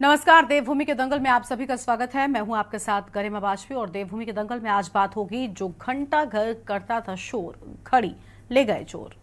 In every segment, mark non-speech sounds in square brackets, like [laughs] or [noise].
नमस्कार, देवभूमि के दंगल में आप सभी का स्वागत है। मैं हूँ आपके साथ गरिमा वाजपेयी और देवभूमि के दंगल में आज बात होगी जो घंटा घर करता था शोर, घड़ी ले गए चोर।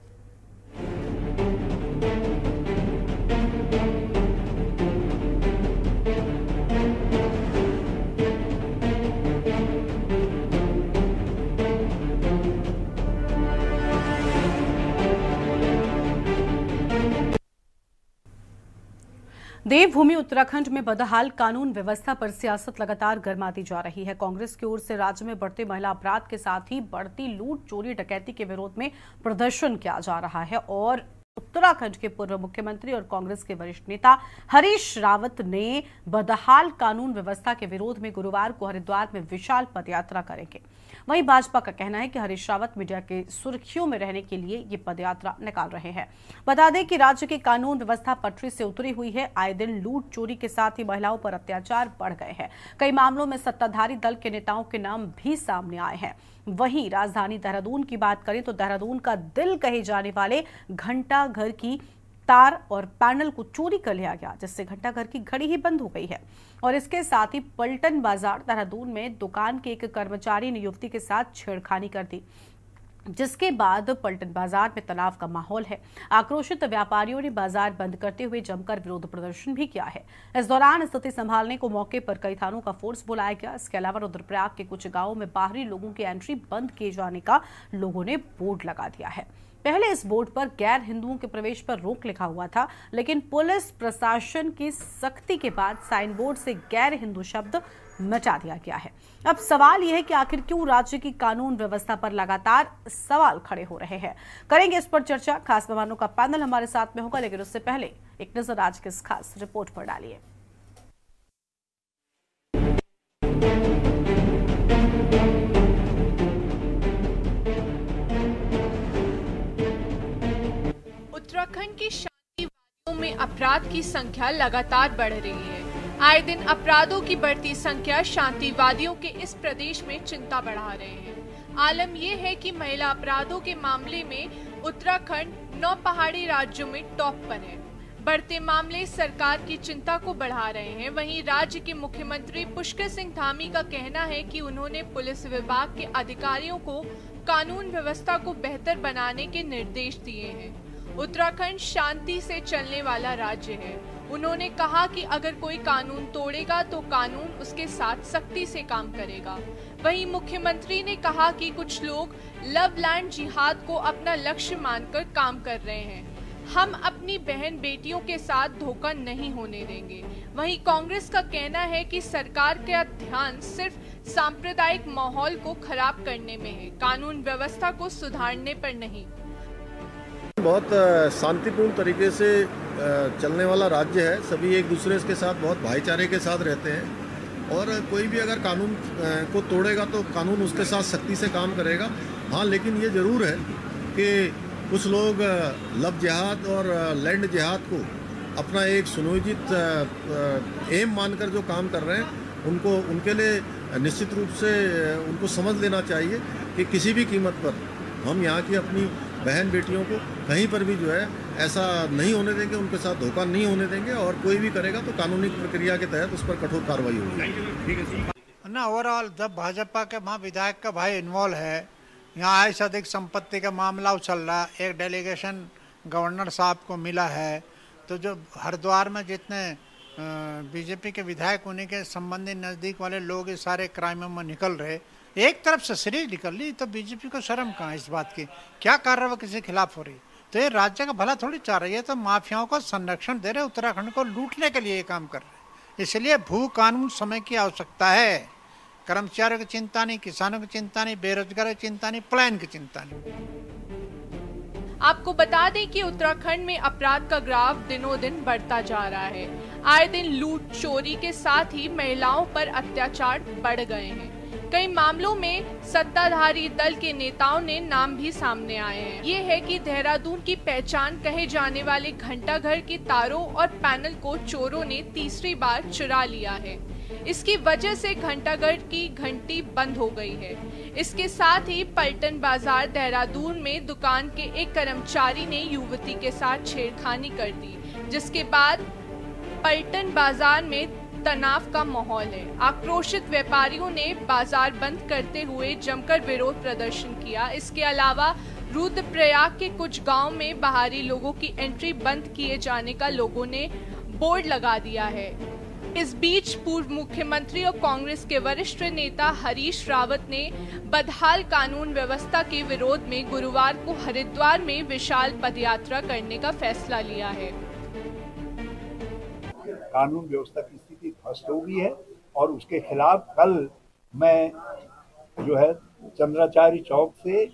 देवभूमि उत्तराखंड में बदहाल कानून व्यवस्था पर सियासत लगातार गर्माती जा रही है। कांग्रेस की ओर से राज्य में बढ़ते महिला अपराध के साथ ही बढ़ती लूट, चोरी, डकैती के विरोध में प्रदर्शन किया जा रहा है और उत्तराखंड के पूर्व मुख्यमंत्री और कांग्रेस के वरिष्ठ नेता हरीश रावत ने बदहाल कानून व्यवस्था के विरोध में गुरुवार को हरिद्वार में विशाल पदयात्रा करेंगे। वहीं भाजपा का कहना है कि हरीश रावत मीडिया के सुर्खियों में रहने के लिए ये पदयात्रा निकाल रहे हैं। बता दें कि राज्य की कानून व्यवस्था पटरी से उतरी हुई है। आए दिन लूट चोरी के साथ ही महिलाओं पर अत्याचार बढ़ गए हैं। कई मामलों में सत्ताधारी दल के नेताओं के नाम भी सामने आए हैं। वहीं राजधानी देहरादून की बात करें तो देहरादून का दिल कहे जाने वाले घंटा घर की तार और पैनल को चोरी कर लिया गया, जिससे घंटा घर की घड़ी ही बंद हो गई है। और इसके साथ ही पलटन बाज़ार, देहरादून में दुकान के एक कर्मचारी ने युवती के साथ छेड़खानी कर दी, जिसके बाद पलटन बाज़ार में तनाव का माहौल है। आक्रोशित व्यापारियों ने बाज़ार बंद करते हुए जमकर विरोध प्रदर्शन भी किया है। इस दौरान स्थिति संभालने को मौके पर कई थानों का फोर्स बुलाया गया। इसके अलावा रुद्रप्रयाग के कुछ गाँवों में बाहरी लोगों की एंट्री बंद किए जाने का लोगों ने बोर्ड लगा दिया है। पहले इस बोर्ड पर गैर हिंदुओं के प्रवेश पर रोक लिखा हुआ था, लेकिन पुलिस प्रशासन की सख्ती के बाद साइन बोर्ड से गैर हिंदू शब्द मिटा दिया गया है। अब सवाल यह है कि आखिर क्यों राज्य की कानून व्यवस्था पर लगातार सवाल खड़े हो रहे हैं? करेंगे इस पर चर्चा। खास मेहमानों का पैनल हमारे साथ में होगा, लेकिन उससे पहले एक नज़र आज के इस खास रिपोर्ट पर डालिए। उत्तराखंड की शांति में अपराध की संख्या लगातार बढ़ रही है। आए दिन अपराधों की बढ़ती संख्या शांतिवादियों के इस प्रदेश में चिंता बढ़ा रहे हैं। आलम यह है कि महिला अपराधों के मामले में उत्तराखंड नौ पहाड़ी राज्यों में टॉप पर है। बढ़ते मामले सरकार की चिंता को बढ़ा रहे हैं। वहीं राज्य के मुख्यमंत्री पुष्कर सिंह धामी का कहना है कि उन्होंने पुलिस विभाग के अधिकारियों को कानून व्यवस्था को बेहतर बनाने के निर्देश दिए हैं। उत्तराखंड शांति से चलने वाला राज्य है। उन्होंने कहा कि अगर कोई कानून तोड़ेगा तो कानून उसके साथ सख्ती से काम करेगा। वहीं मुख्यमंत्री ने कहा कि कुछ लोग लव लैंड जिहाद को अपना लक्ष्य मानकर काम कर रहे हैं। हम अपनी बहन बेटियों के साथ धोखा नहीं होने देंगे। वहीं कांग्रेस का कहना है कि सरकार का ध्यान सिर्फ़ सांप्रदायिक माहौल को खराब करने में है। कानून व्यवस्था को सुधारने पर नहीं। बहुत शांतिपूर्ण तरीके से चलने वाला राज्य है। सभी एक दूसरे के साथ बहुत भाईचारे के साथ रहते हैं। और कोई भी अगर कानून को तोड़ेगा तो कानून उसके साथ सख्ती से काम करेगा। हाँ लेकिन ये ज़रूर है कि कुछ लोग लव जिहाद और लैंड जिहाद को अपना एक सुनियोजित एम मानकर जो काम कर रहे हैं, उनको, उनके लिए निश्चित रूप से उनको समझ लेना चाहिए कि किसी भी कीमत पर हम यहाँ की अपनी बहन बेटियों को कहीं पर भी जो है ऐसा नहीं होने देंगे उनके साथ धोखा नहीं होने देंगे और कोई भी करेगा तो कानूनी प्रक्रिया के तहत उस पर कठोर कार्रवाई होगी। ना ओवरऑल जब भाजपा के वहाँ विधायक का भाई इन्वॉल्व है यहाँ आय से अधिक संपत्ति का मामला उछल रहा एक डेलीगेशन गवर्नर साहब को मिला है तो जो हरिद्वार में जितने बीजेपी के विधायक होने के संबंधी नज़दीक वाले लोग इस सारे क्राइमों में निकल रहे एक तरफ़ से सीरीज़ निकल ली तो बीजेपी को शर्म कहाँ इस बात की? क्या कार्रवाई किसी खिलाफ हो रही? तो ये राज्य का भला थोड़ी चाह रही है तो माफियाओं को संरक्षण दे रहे उत्तराखंड को लूटने के लिए ये काम कर रहे इसलिए भू कानून समय की आवश्यकता है। कर्मचारियों की चिंता नहीं, किसानों की चिंता नहीं, बेरोजगारों की चिंता नहीं, पलायन की चिंता नहीं। आपको बता दें कि उत्तराखंड में अपराध का ग्राफ दिनों दिन बढ़ता जा रहा है। आए दिन लूट चोरी के साथ ही महिलाओं पर अत्याचार बढ़ गए हैं। कई मामलों में सत्ताधारी दल के नेताओं ने नाम भी सामने आए हैं। ये है कि देहरादून की पहचान कहे जाने वाले घंटाघर के तारों और पैनल को चोरों ने तीसरी बार चुरा लिया है। इसकी वजह से घंटाघर की घंटी बंद हो गई है। इसके साथ ही पलटन बाज़ार देहरादून में दुकान के एक कर्मचारी ने युवती के साथ छेड़खानी कर दी, जिसके बाद पलटन बाज़ार में तनाव का माहौल है। आक्रोशित व्यापारियों ने बाज़ार बंद करते हुए जमकर विरोध प्रदर्शन किया। इसके अलावा रुद्रप्रयाग के कुछ गाँव में बाहरी लोगों की एंट्री बंद किए जाने का लोगों ने बोर्ड लगा दिया है। इस बीच पूर्व मुख्यमंत्री और कांग्रेस के वरिष्ठ नेता हरीश रावत ने बदहाल कानून व्यवस्था के विरोध में गुरुवार को हरिद्वार में विशाल पदयात्रा करने का फैसला लिया है। कानून व्यवस्था की स्थिति ध्वस्त हो गई है, और उसके खिलाफ कल मैं जो है चंद्राचार्य चौक से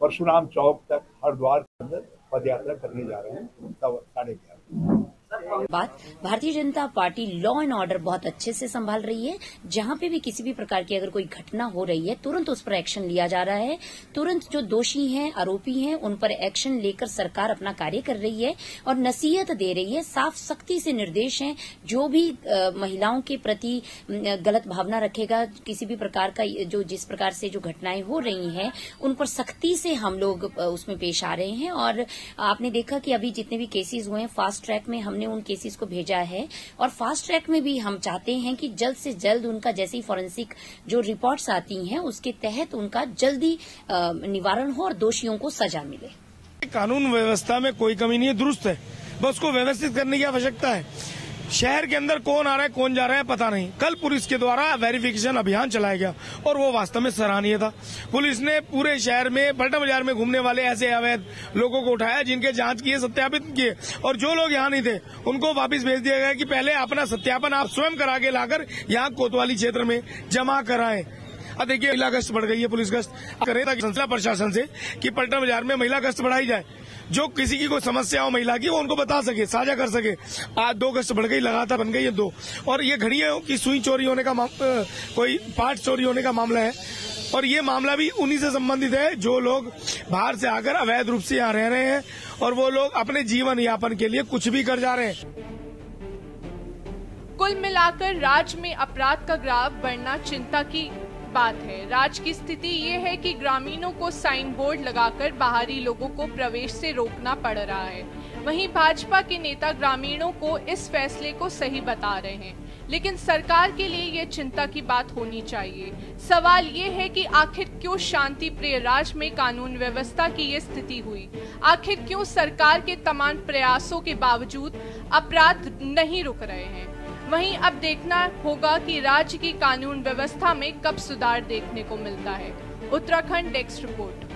परशुराम चौक तक हरिद्वार के अंदर पदयात्रा करने जा रहे हैं साढ़े ग्यारह बात Bharatiya Janata party law and order बहुत अच्छे से संभाल रही है। जहाँ पे भी किसी भी प्रकार की अगर कोई घटना हो रही है तुरंत उस पर एक्शन लिया जा रहा है। तुरंत जो दोषी हैं आरोपी हैं उन पर एक्शन लेकर सरकार अपना कार्य कर रही है और नसीहत दे रही है। साफ़ सख्ती से निर्देश हैं जो भी आ, महिलाओं के प्रति गलत भावना रखेगा किसी भी प्रकार का जो जिस प्रकार से जो घटनाएँ हो रही हैं उन पर सख्ती से हम लोग उसमें पेश आ रहे हैं। और आपने देखा कि अभी जितने भी केसेस हुए हैं फास्ट ट्रैक में हमने उन केसेस को भेजा है। और फास्ट ट्रैक में भी हम चाहते हैं कि जल्द से जल्द उनका जैसे ही फॉरेंसिक जो रिपोर्ट्स आती हैं, उसके तहत उनका जल्दी निवारण हो और दोषियों को सजा मिले। कानून व्यवस्था में कोई कमी नहीं है, दुरुस्त है। बस उसको व्यवस्थित करने की आवश्यकता है। शहर के अंदर कौन आ रहा है, कौन जा रहा है, पता नहीं। कल पुलिस के द्वारा वेरिफिकेशन अभियान चलाया गया और वो वास्तव में सराहनीय था। पुलिस ने पूरे शहर में, पलटा बाज़ार में घूमने वाले ऐसे अवैध लोगों को उठाया जिनके जाँच किए, सत्यापित किए और जो लोग यहाँ नहीं थे, उनको वापस भेज दिया गया कि पहले अपना सत्यापन आप स्वयं करा के लाकर यहाँ कोतवाली क्षेत्र में जमा कराएँ। अब देखिए, महिला गश्त बढ़ गई है, पुलिस गश्त। करें संस्था प्रशासन से कि पलटन बाज़ार में महिला गश्त बढ़ाई जाए। जो किसी की कोई समस्या हो महिला की, वो उनको बता सके, साझा कर सके। आज दो गश्त बढ़ गई, लगातार बन गई है दो। और ये घड़ियों की सुई चोरी होने का कोई पार्ट चोरी होने का मामला है। और ये मामला भी उन्हीं से संबंधित है, जो लोग बाहर से आकर अवैध रूप से यहाँ रह रहे हैं और वो लोग अपने जीवन यापन के लिए कुछ भी कर जा रहे हैं। कुल मिलाकर राज्य में अपराध का ग्राफ बढ़ना चिंता की बात है। राज्य की स्थिति ये है कि ग्रामीणों को साइन बोर्ड लगाकर बाहरी लोगों को प्रवेश से रोकना पड़ रहा है। वहीं भाजपा के नेता ग्रामीणों को इस फैसले को सही बता रहे हैं। लेकिन सरकार के लिए ये चिंता की बात होनी चाहिए। सवाल ये है कि आखिर क्यों शांति प्रिय राज्य में कानून व्यवस्था की ये स्थिति हुई? आखिर क्यों सरकार के तमाम प्रयासों के बावजूद अपराध नहीं रुक रहे हैं? वहीं अब देखना होगा कि राज्य की कानून व्यवस्था में कब सुधार देखने को मिलता है। उत्तराखंड डेस्क रिपोर्ट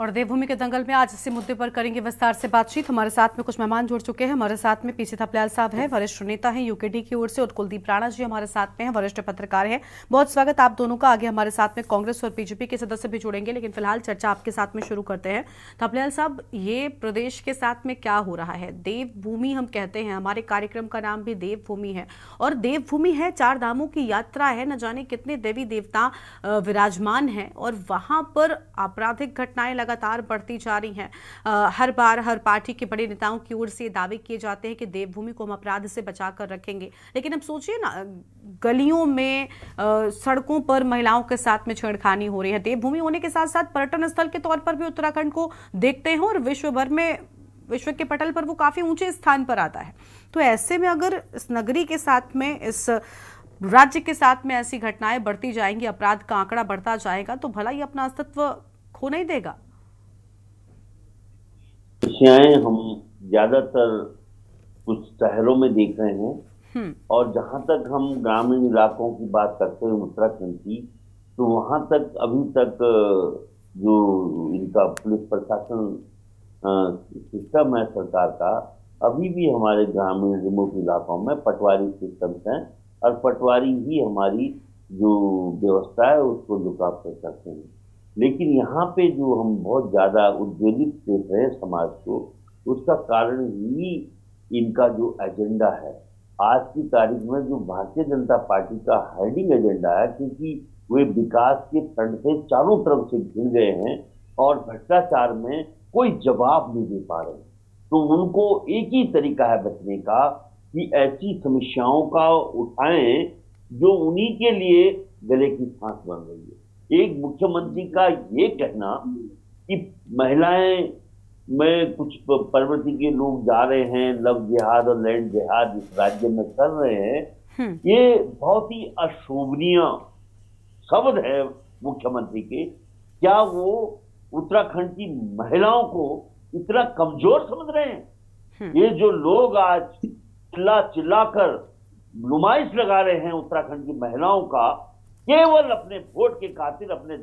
और देवभूमि के दंगल में आज इसी मुद्दे पर करेंगे विस्तार से बातचीत। हमारे साथ में कुछ मेहमान जुड़ चुके हैं। हमारे साथ में पीसी थपलियाल साहब हैं, वरिष्ठ नेता हैं यूकेडी की ओर से और कुलदीप राणा जी हमारे साथ में हैं, वरिष्ठ पत्रकार हैं। बहुत स्वागत आप दोनों का। आगे हमारे साथ में कांग्रेस और बीजेपी के सदस्य भी जुड़ेंगे, लेकिन फ़िलहाल चर्चा आपके साथ में शुरू करते हैं। थपलियाल साहब, ये प्रदेश के साथ में क्या हो रहा है? देवभूमि हम कहते हैं, हमारे कार्यक्रम का नाम भी देवभूमि है। और देवभूमि है चार धामों की यात्रा है, न जाने कितने देवी देवता विराजमान है। और वहाँ पर आपराधिक घटनाएँ लगातार बढ़ती जा रही हैं। हर बार हर पार्टी के बड़े नेताओं की ओर से दावे किए जाते हैं कि देवभूमि को हम अपराध से बचा कर रखेंगे। लेकिन अब सोचिए ना, गलियों में सड़कों पर महिलाओं के साथ में छेड़खानी हो रही है। देवभूमि होने के साथ साथ पर्यटन स्थल के तौर पर भी उत्तराखंड को देखते हैं और विश्व भर में, विश्व के पटल पर वो काफ़ी ऊँचे स्थान पर आता है। तो ऐसे में अगर इस नगरी के साथ में, इस राज्य के साथ में ऐसी घटनाएँ बढ़ती जाएँगी, अपराध का आंकड़ा बढ़ता जाएगा तो भला ही अपना अस्तित्व खो नहीं देगा? समस्याएँ हम ज़्यादातर कुछ शहरों में देख रहे हैं हम्म। और जहाँ तक हम ग्रामीण इलाकों की बात करते हैं उत्तराखंड की तो वहाँ तक अभी तक जो इनका पुलिस प्रशासन सिस्टम है सरकार का अभी भी हमारे ग्रामीण रिमोट इलाकों में पटवारी सिस्टम्स हैं और पटवारी ही हमारी जो व्यवस्था है उसको लुकआउट करते हैं लेकिन यहाँ पे जो हम बहुत ज़्यादा उद्वेलित देख रहे हैं समाज को, उसका कारण ही इनका जो एजेंडा है। आज की तारीख में जो भारतीय जनता पार्टी का हाइडिंग एजेंडा है, क्योंकि वे विकास के फ्रंट से चारों तरफ़ से घिर गए हैं और भ्रष्टाचार में कोई जवाब नहीं दे पा रहे तो उनको एक ही तरीका है बचने का कि ऐसी समस्याओं का उठाएँ जो उन्हीं के लिए गले की सांस बन रही है। एक मुख्यमंत्री का ये कहना कि महिलाएँ में कुछ प्रवृत्ति के लोग जा रहे हैं लव जिहाद और लैंड जिहाद इस राज्य में कर रहे हैं ये बहुत ही अशोभनीय शब्द है मुख्यमंत्री के। क्या वो उत्तराखंड की महिलाओं को इतना कमज़ोर समझ रहे हैं? ये जो लोग आज चिल्ला चिल्ला कर नुमाइश लगा रहे हैं उत्तराखंड की महिलाओं का केवल अपने वोट के खातिर अपने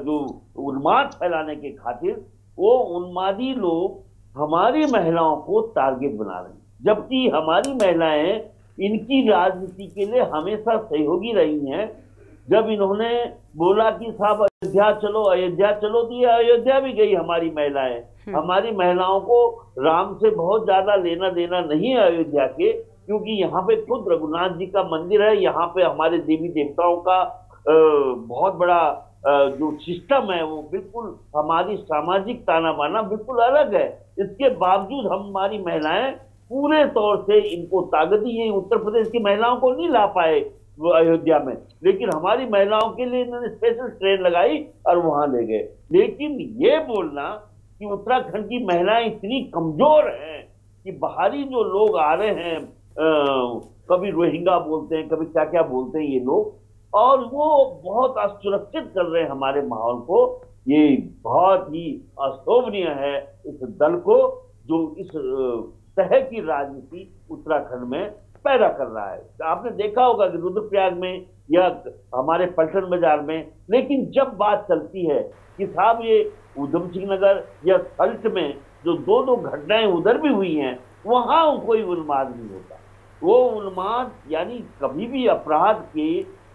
जो उन्माद फैलाने के खातिर वो उन्मादी लोग हमारी महिलाओं को टारगेट बना रहे हैं। जबकि हमारी महिलाएँ इनकी राजनीति के लिए हमेशा सहयोगी रही हैं। जब इन्होंने बोला कि साहब अयोध्या चलो अयोध्या चलो तो ये अयोध्या भी गई हमारी महिलाएँ। हमारी महिलाओं को राम से बहुत ज़्यादा लेना देना नहीं है अयोध्या के। क्योंकि यहाँ पे खुद रघुनाथ जी का मंदिर है, यहाँ पे हमारे देवी देवताओं का बहुत बड़ा जो सिस्टम है, वो बिल्कुल हमारी सामाजिक ताना बाना बिल्कुल अलग है। इसके बावजूद हमारी महिलाएँ पूरे तौर से इनको ताकत दी उत्तर प्रदेश की महिलाओं को नहीं ला पाए अयोध्या में। लेकिन हमारी महिलाओं के लिए इन्होंने स्पेशल ट्रेन लगाई और वहाँ ले गए। लेकिन ये बोलना कि उत्तराखंड की महिलाएँ इतनी कमज़ोर हैं कि बाहरी जो लोग आ रहे हैं कभी रोहिंगा बोलते हैं, कभी क्या क्या बोलते हैं ये लोग। और वो बहुत असुरक्षित कर रहे हैं हमारे माहौल को। ये बहुत ही अशोभनीय है इस दल को, जो इस तह की राजनीति उत्तराखंड में पैदा कर रहा है। आपने देखा होगा कि रुद्रप्रयाग में या हमारे पलटन बाज़ार में, लेकिन जब बात चलती है कि साहब ये उधम सिंह नगर या सल्ट में जो दो दो घटनाएँ उधर भी हुई हैं, वहाँ कोई उन्माद नहीं होता। वो उन्माद यानी कभी भी अपराध के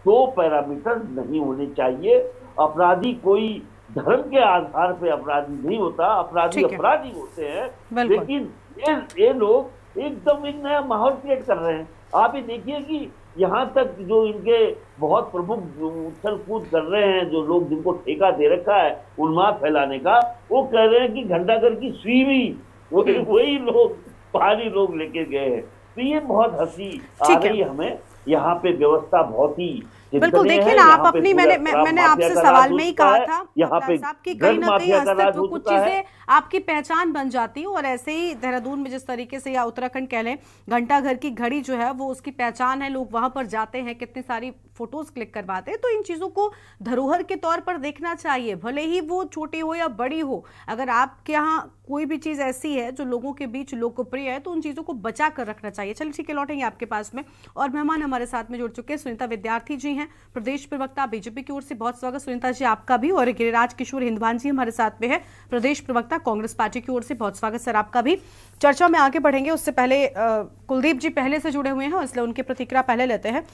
दो पैरामीटर नहीं होने चाहिए। अपराधी कोई धर्म के आधार पे अपराधी नहीं होता अपराधी अपराधी होते हैं। लेकिन ये ये लोग एकदम एक नया माहौल क्रिएट कर रहे हैं। आप ये देखिए कि यहाँ तक जो इनके बहुत प्रमुख उछल कूद कर रहे हैं जो लोग जिनको ठेका दे रखा है उन्माद फैलाने का वो कह रहे हैं कि घंटाघर की स्वीवी हम्म। वही लोग पहाड़ी लोग लेके गए हैं। तो ये बहुत हँसी आ रही है हमें। यहाँ पे व्यवस्था बहुत ही बिल्कुल देखिए ना आप अपनी मैंने मैंने आपसे सवाल में ही कहा था यहाँ पे आपकी कहीं ना कहीं अस्तित्व कुछ चीज़ें आपकी पहचान बन जाती है और ऐसे ही देहरादून में जिस तरीके से या उत्तराखंड कह लें घंटा घर की घड़ी जो है वो उसकी पहचान है लोग वहाँ पर जाते हैं कितनी सारी फ़ोटोज़ क्लिक करवाते हैं तो इन चीज़ों को धरोहर के तौर पर देखना चाहिए, भले ही वो छोटी हो या बड़ी हो। अगर आपके यहाँ कोई भी चीज़ ऐसी है जो लोगों के बीच लोकप्रिय है तो उन चीज़ों को बचा कर रखना चाहिए। चलिए ठीक है, लौटेंगे आपके पास में। और मेहमान हमारे साथ में जुड़ चुके हैं। सुनीता विद्यार्थी जी हैं, प्रदेश प्रवक्ता, बीजेपी की ओर से बहुत स्वागत। सुनीता जी, आपका भी और गिरिराज किशोर हिंदवान जी हमारे साथ में है, प्रदेश प्रवक्ता, कांग्रेस पार्टी की ओर से बहुत स्वागत सर आपका भी। चर्चा में आगे बढ़ेंगे, उससे पहले कुलदीप जी पहले से जुड़े हुए हैं इसलिए उनकी प्रतिक्रिया पहले लेते हैं।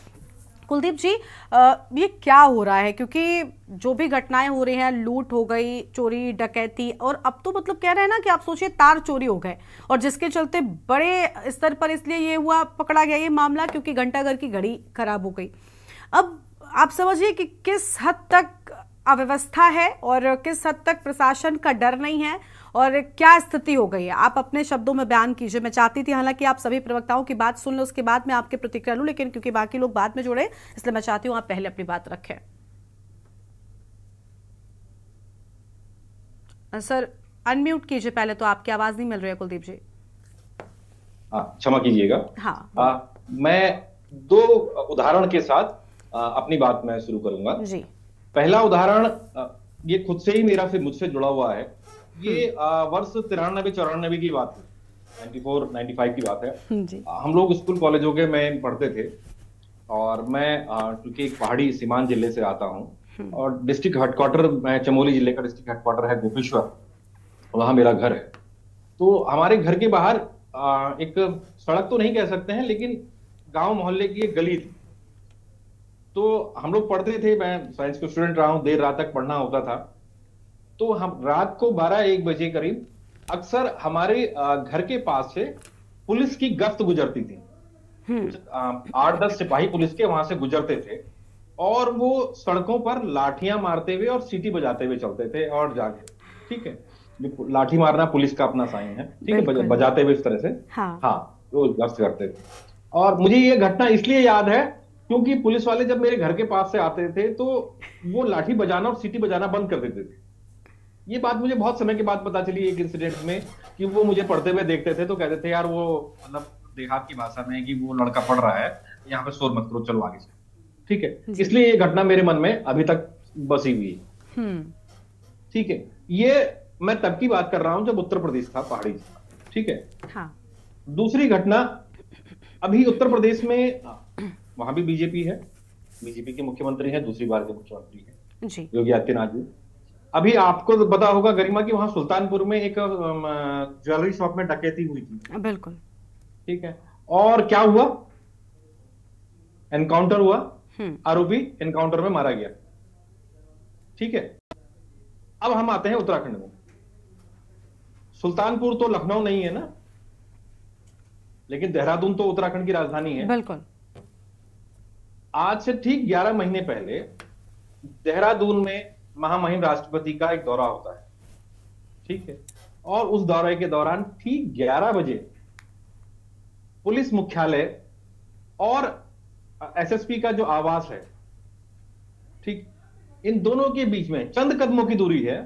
कुलदीप जी ये क्या हो रहा है? क्योंकि जो भी घटनाएँ हो रही हैं, लूट हो गई, चोरी, डकैती, और अब तो मतलब कह रहे हैं ना कि आप सोचिए, तार चोरी हो गए। और जिसके चलते बड़े स्तर पर इसलिए ये हुआ, पकड़ा गया ये मामला क्योंकि घंटाघर की घड़ी खराब हो गई। अब आप समझिए कि किस हद तक अव्यवस्था है और किस हद तक प्रशासन का डर नहीं है। और क्या स्थिति हो गई है? आप अपने शब्दों में बयान कीजिए। मैं चाहती थी हालाँकि आप सभी प्रवक्ताओं की बात सुन लो उसके बाद मैं आपकी प्रतिक्रिया लूँ लेकिन क्योंकि बाकी लोग बाद में जुड़े इसलिए मैं चाहती हूँ आप पहले अपनी बात रखें। सर अनम्यूट कीजिए पहले तो आपकी आवाज़ नहीं मिल रही है कुलदीप जी। हाँ, क्षमा कीजिएगा। हाँ। आ, मैं दो उदाहरण के साथ आ, अपनी बात मैं शुरू करूँगा। जी। पहला उदाहरण ये खुद से ही मेरा फिर मुझसे जुड़ा हुआ है। ये हम्म। वर्ष तिरानबे चौरानबे की बात है नाइन्टी फोर नाइन्टी फाइव की बात है जी। हम लोग स्कूल कॉलेजों के में पढ़ते थे और मैं क्योंकि एक पहाड़ी सीमान ज़िले से आता हूँ हम्म। और डिस्ट्रिक्ट हेडक्वार्टर मैं चमोली ज़िले का डिस्ट्रिक्ट हेडक्वार्टर है गोपेश्वर वहाँ मेरा घर है तो हमारे घर के बाहर एक सड़क तो नहीं कह सकते हैं लेकिन गाँव मोहल्ले की एक गली थी तो हम लोग पढ़ते थे मैं साइंस का स्टूडेंट रहा हूँ देर रात तक पढ़ना होता था तो हम रात को 12-1 बजे करीब अक्सर हमारे घर के पास से पुलिस की गश्त गुजरती थी। हम्म। आठ दस सिपाही पुलिस के वहाँ से गुजरते थे और वो सड़कों पर लाठियाँ मारते हुए और सीटी बजाते हुए चलते थे और जाके ठीक है? लाठी मारना पुलिस का अपना साइन है। ठीक है? बजाते हुए इस तरह से। हाँ, हाँ वो गश्त करते थे। और मुझे ये घटना इसलिए याद है क्योंकि पुलिस वाले जब मेरे घर के पास से आते थे तो वो लाठी बजाना और सीटी बजाना बंद कर देते थे। ये बात मुझे बहुत समय के बाद पता चली एक इंसिडेंट में कि वो मुझे पढ़ते हुए देखते थे तो कहते थे यार वो मतलब देहात की भाषा में कि वो लड़का पढ़ रहा है यहाँ पे शोर मत करो चलो आगे से। ठीक है? इसलिए ये घटना मेरे मन में अभी तक बसी हुई है। हम्म। ठीक है? ये मैं तब की बात कर रहा हूँ जब उत्तर प्रदेश था पहाड़ी ठीक है? हाँ। दूसरी घटना अभी उत्तर प्रदेश में वहाँ भी बीजेपी है। बीजेपी के मुख्यमंत्री है दूसरी बार के मुख्यमंत्री है। योगी आदित्यनाथ जी। अभी आपको पता होगा गरिमा की वहाँ सुल्तानपुर में एक ज्वेलरी शॉप में डकैती हुई थी। बिल्कुल। ठीक है। और क्या हुआ? एनकाउंटर हुआ। हम्म। आरोपी एनकाउंटर में मारा गया। ठीक है। अब हम आते हैं उत्तराखंड में। सुल्तानपुर तो लखनऊ नहीं है ना? लेकिन देहरादून तो उत्तराखंड की राजधानी है। बिल्कुल। आज से ठीक 11 महीने पहले देहरादून में महामहिम राष्ट्रपति का एक दौरा होता है। ठीक है? और उस दौरे के दौरान ठीक 11 बजे पुलिस मुख्यालय और एसएसपी का जो आवास है ठीक इन दोनों के बीच में चंद कदमों की दूरी है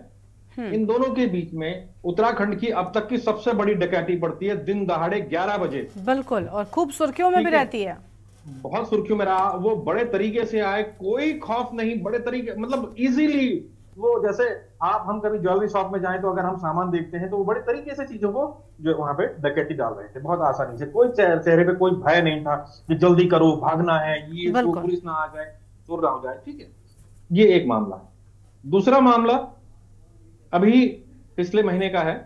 हम्म। इन दोनों के बीच में उत्तराखंड की अब तक की सबसे बड़ी डकैती पड़ती है दिन दहाड़े 11 बजे। बिल्कुल और खूब सुर्खियों में भी रहती है। बहुत सुर्खियों में रहा। वो बड़े तरीके से आए कोई खौफ नहीं बड़े तरीके मतलब इजीली वो जैसे आप हम कभी ज्वेलरी शॉप में जाएँ तो अगर हम सामान देखते हैं तो वो बड़े तरीके से चीज़ों को जो वहाँ पे डकैती डाल रहे थे बहुत आसानी से। कोई चेहरे पे कोई भय नहीं था कि जल्दी करो भागना है ये पुलिस ना आ जाए चोर ना हो जाए ठीक है। ये एक मामला दूसरा मामला अभी पिछले महीने का है।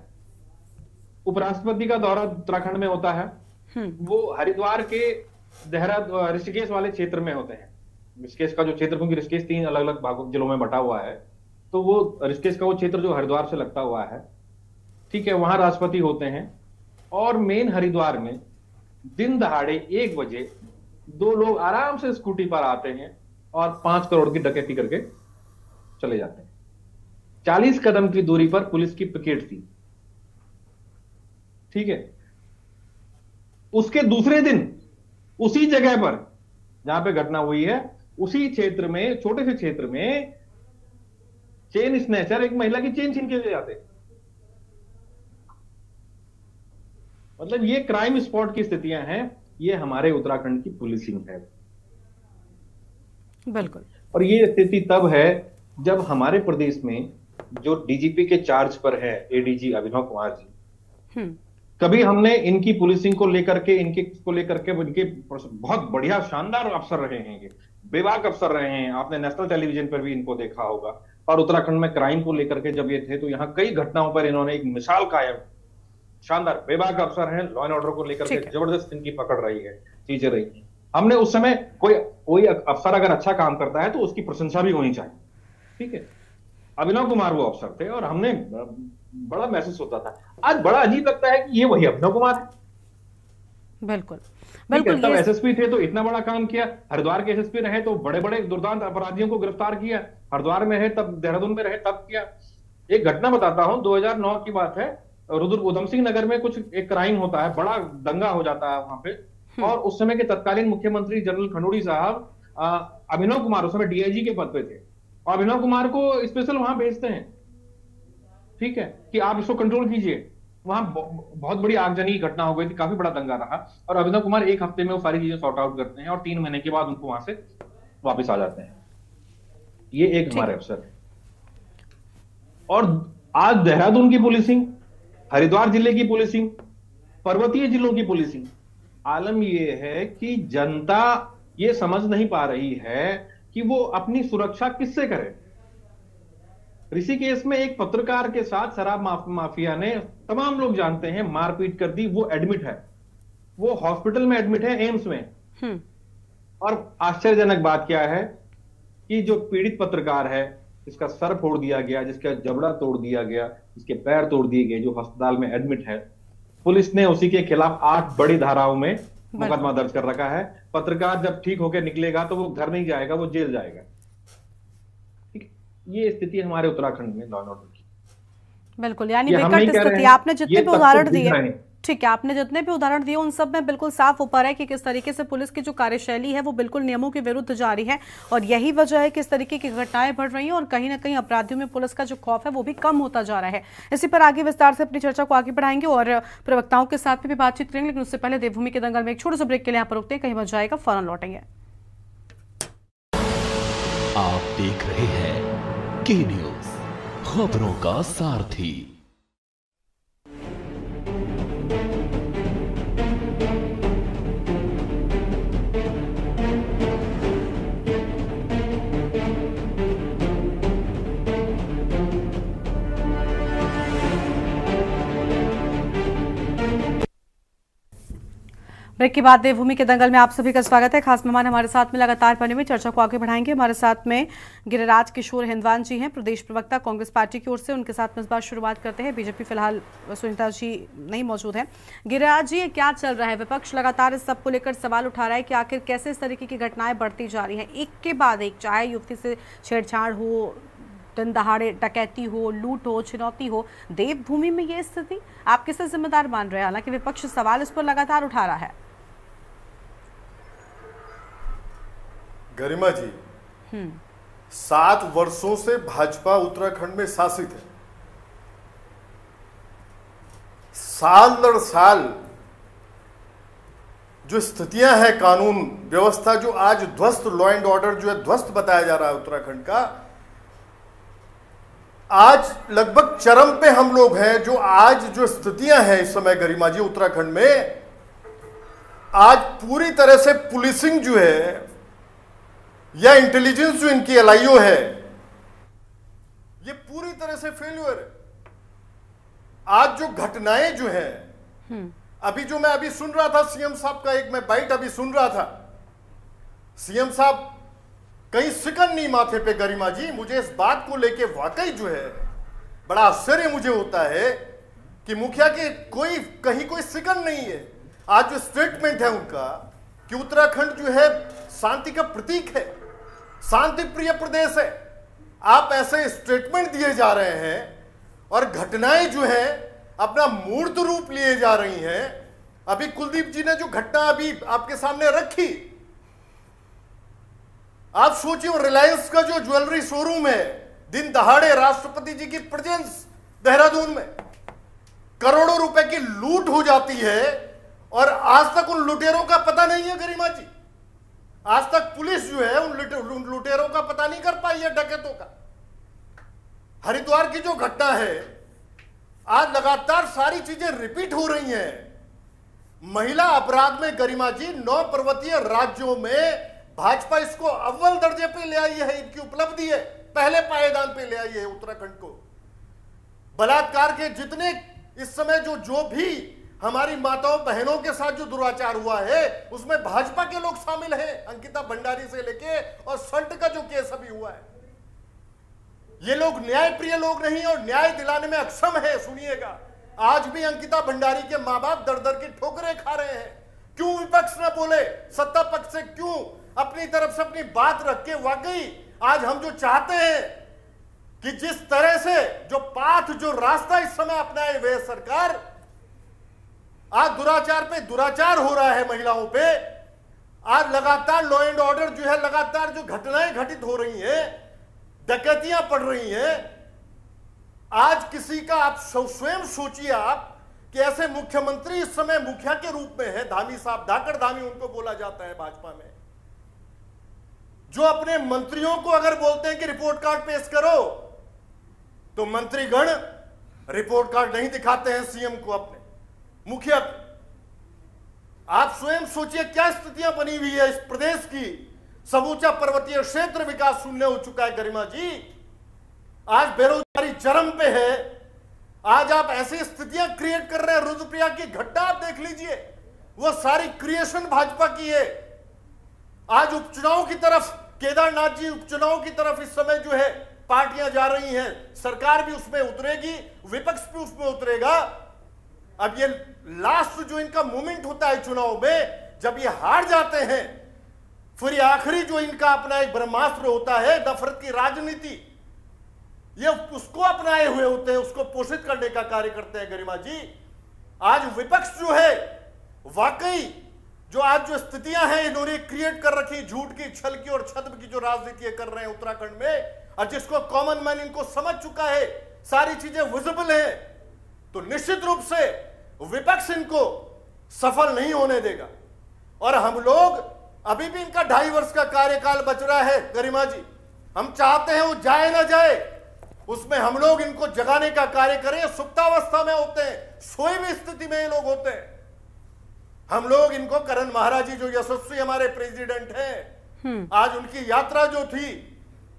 उपराष्ट्रपति का दौरा उत्तराखंड में होता है। हम्म। वो हरिद्वार के देहरा ऋषिकेश वाले क्षेत्र में होते हैं। ऋषिकेश का जो क्षेत्र, क्योंकि ऋषिकेश तीन अलग अलग भागों, जिलों में बटा हुआ है तो वो ऋषिकेश का वो क्षेत्र जो हरिद्वार से लगता हुआ है, ठीक है, वहाँ राष्ट्रपति होते हैं। और मेन हरिद्वार में दिन दहाड़े एक बजे दो लोग आराम से स्कूटी पर आते हैं और पाँच करोड़ की डकैती करके चले जाते हैं। चालीस कदम की दूरी पर पुलिस की पिकेट थी, ठीक है। उसके दूसरे दिन उसी जगह पर जहाँ पे घटना हुई है उसी क्षेत्र में छोटे से क्षेत्र में चेन स्नेचर एक महिला की चेन छीन के ले जाते। मतलब ये क्राइम स्पॉट की स्थितियाँ हैं ये हमारे उत्तराखंड की पुलिसिंग है। बिल्कुल। और ये स्थिति तब है जब हमारे प्रदेश में जो डीजीपी के चार्ज पर है एडीजी अभिनव कुमार जी हम्म। कभी हमने इनकी पुलिसिंग को लेकर के इनके को लेकर के इनके बहुत बढ़िया शानदार अफसर रहे हैं बेबाक अफसर रहे हैं। आपने नेशनल टेलीविज़न पर भी इनको देखा होगा। और उत्तराखंड में क्राइम को लेकर के जब ये थे तो यहाँ कई घटनाओं पर इन्होंने एक मिसाल कायम। शानदार बेबाक अफसर हैं। लॉ एंड ऑर्डर को लेकर के ज़बरदस्त इनकी पकड़ रही है चीज़ें रही हमने उस समय कोई कोई अफसर अगर अच्छा काम करता है तो उसकी प्रशंसा भी होनी चाहिए। ठीक है? अभिनव कुमार वो अफसर थे और हमने बड़ा महसूस होता था। आज बड़ा अजीब लगता है कि ये वही अभिनव कुमार है। बिल्कुल। बिल्कुल तब एसएसपी थे तो इतना बड़ा काम किया। हरिद्वार के एसएसपी रहे तो बड़े बड़े दुर्दांत अपराधियों को गिरफ़्तार किया। हरिद्वार में है तब देहरादून में रहे तब किया। एक घटना बताता हूँ 2009 की बात है। रुद्र उधम सिंह नगर में कुछ एक क्राइम होता है बड़ा दंगा हो जाता है वहाँ पे। हम्म। और उस समय के तत्कालीन मुख्यमंत्री जनरल खंडूड़ी साहब अभिनव कुमार उस समय डीआईजी के पद पे थे। अभिनव कुमार को स्पेशल वहाँ भेजते हैं। ठीक है? कि आप इसको कंट्रोल कीजिए। वहाँ बहुत बड़ी आगजनी की घटना हो गई थी काफ़ी बड़ा दंगा रहा। और अभिनव कुमार एक हफ़्ते में वो सारी चीज़ें सॉर्ट आउट करते हैं और तीन महीने के बाद उनको वहाँ से वापस आ जाते हैं। ये एक हमारे अफसर है। और आज देहरादून की पुलिसिंग हरिद्वार ज़िले की पुलिसिंग पर्वतीय जिलों की पुलिसिंग आलम यह है कि जनता ये समझ नहीं पा रही है कि वो अपनी सुरक्षा किससे करे? ऋषिकेश में एक पत्रकार के साथ शराब माफिया ने तमाम लोग जानते हैं मारपीट कर दी वो एडमिट है। वो हॉस्पिटल में एडमिट है एम्स में। हम्म। और आश्चर्यजनक बात क्या है कि जो पीड़ित पत्रकार है जिसका सर फोड़ दिया गया जिसका जबड़ा तोड़ दिया गया जिसके पैर तोड़ दिए गए जो अस्पताल में एडमिट है पुलिस ने उसी के खिलाफ आठ बड़ी धाराओं में मुकदमा दर्ज कर रखा है। पत्रकार जब ठीक होकर निकलेगा तो वो घर नहीं जाएगा वो जेल जाएगा। ठीक ये स्थिति हमारे उत्तराखंड में लॉ एंड ऑर्डर की। बिल्कुल यानी विकट स्थिति आपने जितने भी उदाहरण दिए। ठीक है, आपने जितने भी उदाहरण दिए, उन सब में बिल्कुल साफ़ ऊपर है कि किस तरीके से पुलिस की जो कार्यशैली है, वो बिल्कुल नियमों के विरुद्ध जारी है और यही वजह है कि इस तरीके की घटनाएँ बढ़ रही हैं और कहीं ना कहीं अपराधियों में पुलिस का जो खौफ है, वो भी कम होता जा रहा है। इसी पर आगे विस्तार से अपनी चर्चा को आगे बढ़ाएँगे और प्रवक्ताओं के साथ भी बातचीत करेंगे, लेकिन उससे पहले देवभूमि के दंगल में एक छोटे से ब्रेक के लिए यहाँ पर रुकते हैं, कहीं बच आएगा फ़ौरन लौटेंगे। आप देख रहे हैं के न्यूज़ खबरों का सारथी। ब्रेक के बाद देवभूमि के दंगल में आप सभी का स्वागत है। खास मेहमान हमारे साथ में लगातार बने हुए, चर्चा को आगे बढ़ाएँगे। हमारे साथ में गिरिराज किशोर हिंदवान जी हैं, प्रदेश प्रवक्ता, कांग्रेस पार्टी की ओर से। उनके साथ में इस बार शुरुआत करते हैं। बीजेपी फ़िलहाल सुनीता जी नहीं मौजूद है। गिरिराज जी, क्या चल रहा है विपक्ष? लगातार इस सबको लेकर सवाल उठा रहा है कि आखिर कैसे इस तरीके की घटनाएँ बढ़ती जा रही है? एक के बाद एक, चाहे युवती से छेड़छाड़ हो दिन दहाड़े डकैती हो लूट हो चुनौती हो देवभूमि में ये स्थिति आप किसे जिम्मेदार मान रहे हैं। हालाँकि विपक्ष सवाल इस पर लगातार उठा रहा है। गरिमा जी हम्म। सात वर्षों से भाजपा उत्तराखंड में शासित है। साल दर साल जो स्थितियाँ हैं कानून व्यवस्था जो आज ध्वस्त लॉ एंड ऑर्डर जो है ध्वस्त बताया जा रहा है उत्तराखंड का आज लगभग चरम पे हम लोग हैं जो आज जो स्थितियाँ हैं इस समय गरिमा जी उत्तराखंड में आज पूरी तरह से पुलिसिंग जो है या इंटेलिजेंस जो इनकी एलआईओ है ये पूरी तरह से फेल्यूर है आज जो घटनाएँ जो है हम्म। अभी जो मैं अभी सुन रहा था सीएम साहब का एक मैं बाइट अभी सुन रहा था सीएम साहब कहीं सिकन नहीं माथे पे गरिमा जी, मुझे इस बात को लेके वाकई जो है, बड़ा आश्चर्य मुझे होता है कि मुखिया के कोई, कहीं कोई सिकन नहीं है। आज जो स्टेटमेंट है उनका, कि उत्तराखंड जो है, शांति का प्रतीक है, शांति प्रिय प्रदेश है। आप ऐसे स्टेटमेंट दिए जा रहे हैं और घटनाएँ जो है, अपना मूर्त रूप लिए जा रही हैं। अभी कुलदीप जी ने जो घटना अभी आपके सामने रखी आप सोचिए, रिलायंस का जो ज्वेलरी शोरूम है, दिन दहाड़े राष्ट्रपति जी की प्रेजेंस देहरादून में, करोड़ों रुपए की लूट हो जाती है, और आज तक उन लुटेरों का पता नहीं है, गरिमा जी। आज तक पुलिस जो है, उन लुटेरों का पता नहीं कर पाई है, डकैतों का। हरिद्वार की जो घटना है, आज लगातार सारी चीज़ें रिपीट हो रही हैं। महिला अपराध में गरिमा जी, नौ पर्वतीय राज्यों में भाजपा इसको अव्वल दर्जे पे ले आई है, इनकी उपलब्धि है। पहले पायदान पे ले आई है उत्तराखंड को। बलात्कार के जितने इस समय जो जो भी हमारी माताओं बहनों के साथ जो दुराचार हुआ है, उसमें भाजपा के लोग शामिल हैं, अंकिता भंडारी से लेके और संट का जो केस अभी हुआ है। ये लोग न्याय प्रिय लोग नहीं और न्याय दिलाने में अक्षम है, सुनिएगा। आज भी अंकिता भंडारी के माँ बाप दर दर की ठोकरें खा रहे हैं। क्यों विपक्ष न बोले? सत्ता पक्ष से क्यों अपनी तरफ़ से अपनी बात रख के, वाकई आज हम जो चाहते हैं कि जिस तरह से जो पाथ जो रास्ता इस समय अपनाए हुए सरकार, आज दुराचार पे दुराचार हो रहा है महिलाओं पे। आज लगातार लॉ एंड ऑर्डर जो है, लगातार जो घटनाएँ घटित हो रही हैं, डकैतियाँ पड़ रही हैं। आज किसी का आप स्वयं सोचिए आप कि ऐसे मुख्यमंत्री इस समय मुखिया के रूप में है, धामी साहब, धाकड़ धामी उनको बोला जाता है भाजपा में। जो अपने मंत्रियों को अगर बोलते हैं कि रिपोर्ट कार्ड पेश करो तो मंत्रीगण रिपोर्ट कार्ड नहीं दिखाते हैं सीएम को अपने, मुखिया आप स्वयं सोचिए क्या स्थितियाँ बनी हुई है इस प्रदेश की। समूचा पर्वतीय क्षेत्र विकास शून्य हो चुका है, गरिमा जी। आज बेरोजगारी चरम पे है। आज आप ऐसी स्थितियाँ क्रिएट कर रहे हैं, रुद्रप्रिया की घटना आप देख लीजिए। वो सारी क्रिएशन भाजपा की है। आज उपचुनाव की तरफ़ केदारनाथ जी उपचुनाव की तरफ़ इस समय जो है पार्टियाँ जा रही हैं। सरकार भी उसमें उतरेगी, विपक्ष भी उसमें उतरेगा। अब ये लास्ट जो इनका मूवमेंट होता है चुनाव में, जब ये हार जाते हैं, फिर आखिरी जो इनका अपना एक ब्रह्मास्त्र होता है नफरत की राजनीति, ये उसको अपनाए हुए होते हैं, उसको पोषित करने का कार्य करते हैं गरिमा जी। आज विपक्ष जो है, वाकई जो आज जो स्थितियाँ हैं, इन्होंने क्रिएट कर रखी, झूठ की, छल की और छद्म की जो राजनीति कर रहे हैं उत्तराखंड में, और जिसको कॉमन मैन इनको समझ चुका है, सारी चीज़ें विजिबल है तो निश्चित रूप से विपक्ष इनको सफल नहीं होने देगा। और हम लोग, अभी भी इनका ढाई वर्ष का कार्यकाल बच रहा है, गरिमा जी। हम चाहते हैं वो जाए ना जाए, उसमें हम लोग इनको जगाने का कार्य करें, सुप्तावस्था में होते हैं, सोई भी स्थिति में ये लोग होते हैं। हम लोग इनको करण महाराज जी जो यशस्वी हमारे प्रेसिडेंट हैं हम्म। आज उनकी यात्रा जो थी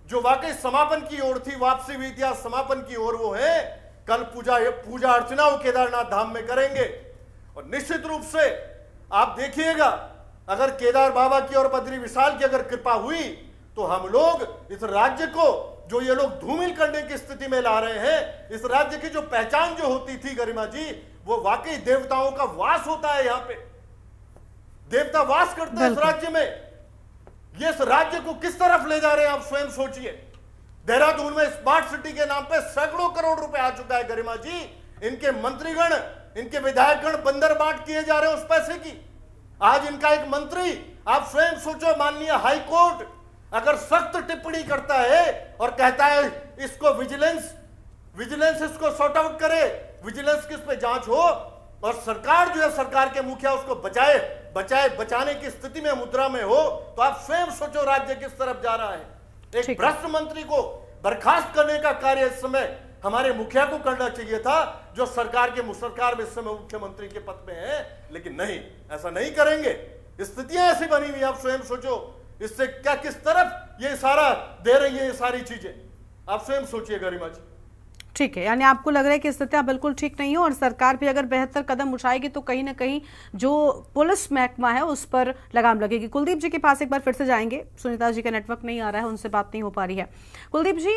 जो वाकई समापन की ओर थी वापसी हुई थी समापन की ओर वो है कल पूजा पूजा अर्चना वो केदारनाथ धाम में करेंगे और निश्चित रूप से आप देखिएगा अगर केदार बाबा की और बद्री विशाल की अगर कृपा हुई तो हम लोग इस राज्य को जो ये लोग धूमिल करने की स्थिति में ला रहे हैं इस राज्य की जो पहचान जो होती थी गरिमा जी वो वाकई देवताओं का वास होता है यहाँ पे देवता वास करते हैं इस राज्य में। ये इस राज्य को किस तरफ़ ले जा रहे हैं आप स्वयं सोचिए। देहरादून में स्मार्ट सिटी के नाम पे सैकड़ों करोड़ रुपए आ चुका है गरिमा जी। इनके मंत्रीगण इनके विधायकगण बंदर बांट किए जा रहे हैं उस पैसे की। आज इनका एक मंत्री आप स्वयं सोचो माननीय हाई कोर्ट अगर सख्त टिप्पणी करता है और कहता है इसको विजिलेंस विजिलेंस इसको सॉर्ट आउट करे विजिलेंस किस पे जाँच हो और सरकार जो है सरकार के मुखिया उसको बचाए बचाए बचाने की स्थिति में मुद्रा में हो तो आप स्वयं सोचो राज्य किस तरफ़ जा रहा है। एक भ्रष्ट मंत्री को बर्खास्त करने का कार्य इस समय हमारे मुखिया को करना चाहिए था जो सरकार के सरकार में इस समय मुख्यमंत्री के पद में है लेकिन नहीं ऐसा नहीं करेंगे। स्थितियाँ ऐसी बनी हुई आप स्वयं सोचो। इससे क्या किस तरफ़ ये सारा दे रही है ये सारी चीज़ें? आप स्वयं सोचिए गरिमा जी ठीक है, यानी आपको लग रहा है कि स्थितियाँ बिल्कुल ठीक नहीं हो और सरकार भी अगर बेहतर कदम उठाएगी तो कहीं ना कहीं जो पुलिस महकमा है उस पर लगाम लगेगी। कुलदीप जी के पास एक बार फिर से जाएँगे। सुनीता जी का नेटवर्क नहीं आ रहा है, उनसे बात नहीं हो पा रही है। कुलदीप जी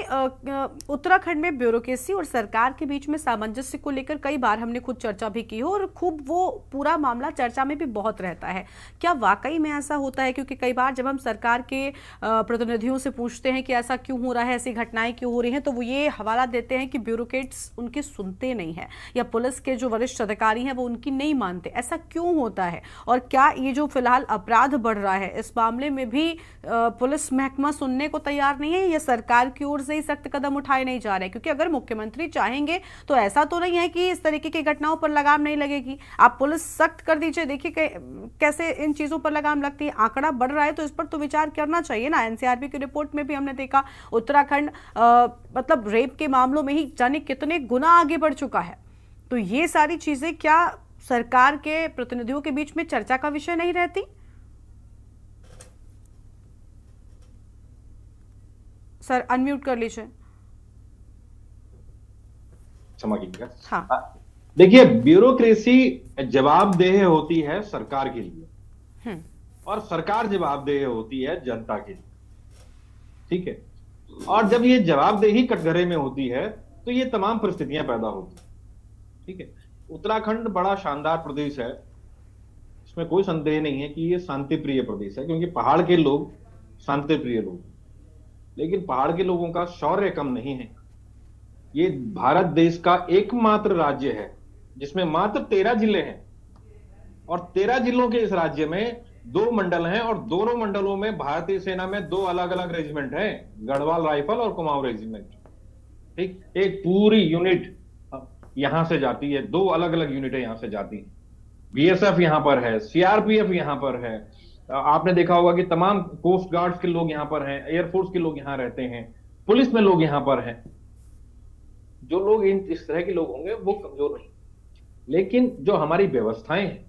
उत्तराखंड में ब्यूरोक्रेसी और सरकार के बीच में सामंजस्य को लेकर कई बार हमने खुद चर्चा भी की हो और खूब वो पूरा मामला चर्चा में भी बहुत रहता है। क्या वाकई में ऐसा होता है? क्योंकि कई बार जब हम सरकार के प्रतिनिधियों से पूछते हैं कि ऐसा क्यों हो रहा है, ऐसी घटनाएँ क्यों हो रही हैं तो वो ये हवाला देते हैं कि ब्यूरोक्रेट्स उनके सुनते नहीं है, या पुलिस के जो वरिष्ठ अधिकारी हैं वो उनकी नहीं मानते। ऐसा क्यों होता है? और क्या ये जो फ़िलहाल अपराध बढ़ रहा है, इस मामले में भी पुलिस महकमा सुनने को तैयार नहीं है, या सरकार की ओर से ही सख्त कदम उठाए नहीं जा रहे? क्योंकि अगर मुख्यमंत्री चाहेंगे तो ऐसा तो नहीं है कि इस तरीके की घटनाओं पर लगाम नहीं लगेगी। आप पुलिस सख्त कर दीजिए, देखिए कैसे इन चीज़ों पर लगाम लगती है। आंकड़ा बढ़ रहा है तो इस पर तो विचार करना चाहिए ना। एनसीआरबी की रिपोर्ट में भी हमने देखा, उत्तराखंड मतलब रेप के मामलों में ही जाने कितने गुना आगे बढ़ चुका है। तो ये सारी चीज़ें क्या सरकार के प्रतिनिधियों के बीच में चर्चा का विषय नहीं रहती? सर अनम्यूट कर लीजिए। हाँ। देखिए ब्यूरोक्रेसी जवाबदेह होती है सरकार के लिए। हम्म। और सरकार जवाबदेह होती है जनता के लिए। ठीक है? और जब ये जवाबदेही कटघरे में होती है तो ये तमाम परिस्थितियाँ पैदा होती ठीक है? उत्तराखंड बड़ा शानदार प्रदेश है। इसमें कोई संदेह नहीं है कि ये शांति प्रिय प्रदेश है, क्योंकि पहाड़ के लोग शांति प्रिय लोग लेकिन पहाड़ के लोगों का शौर्य कम नहीं है। ये भारत देश का एकमात्र राज्य है, जिसमें मात्र तेरह ज़िले हैं। और तेरह जिलों के इस राज्य में दो मंडल हैं और दोनों मंडलों में भारतीय सेना में दो अलग अलग रेजिमेंट हैं, गढ़वाल राइफल और कुमाऊं रेजिमेंट। ठीक एक पूरी यूनिट यहाँ से जाती है, दो अलग अलग यूनिटें यहाँ से जाती हैं। बीएसएफ यहाँ पर है सीआरपीएफ यहाँ पर है। आपने देखा होगा कि तमाम कोस्ट गार्ड्स के लोग यहाँ पर हैं एयरफोर्स के लोग यहाँ रहते हैं, पुलिस में लोग यहाँ पर हैं। जो लोग इन, इस तरह के लोग होंगे, वो कमज़ोर नहीं। लेकिन जो हमारी व्यवस्थाएँ हैं,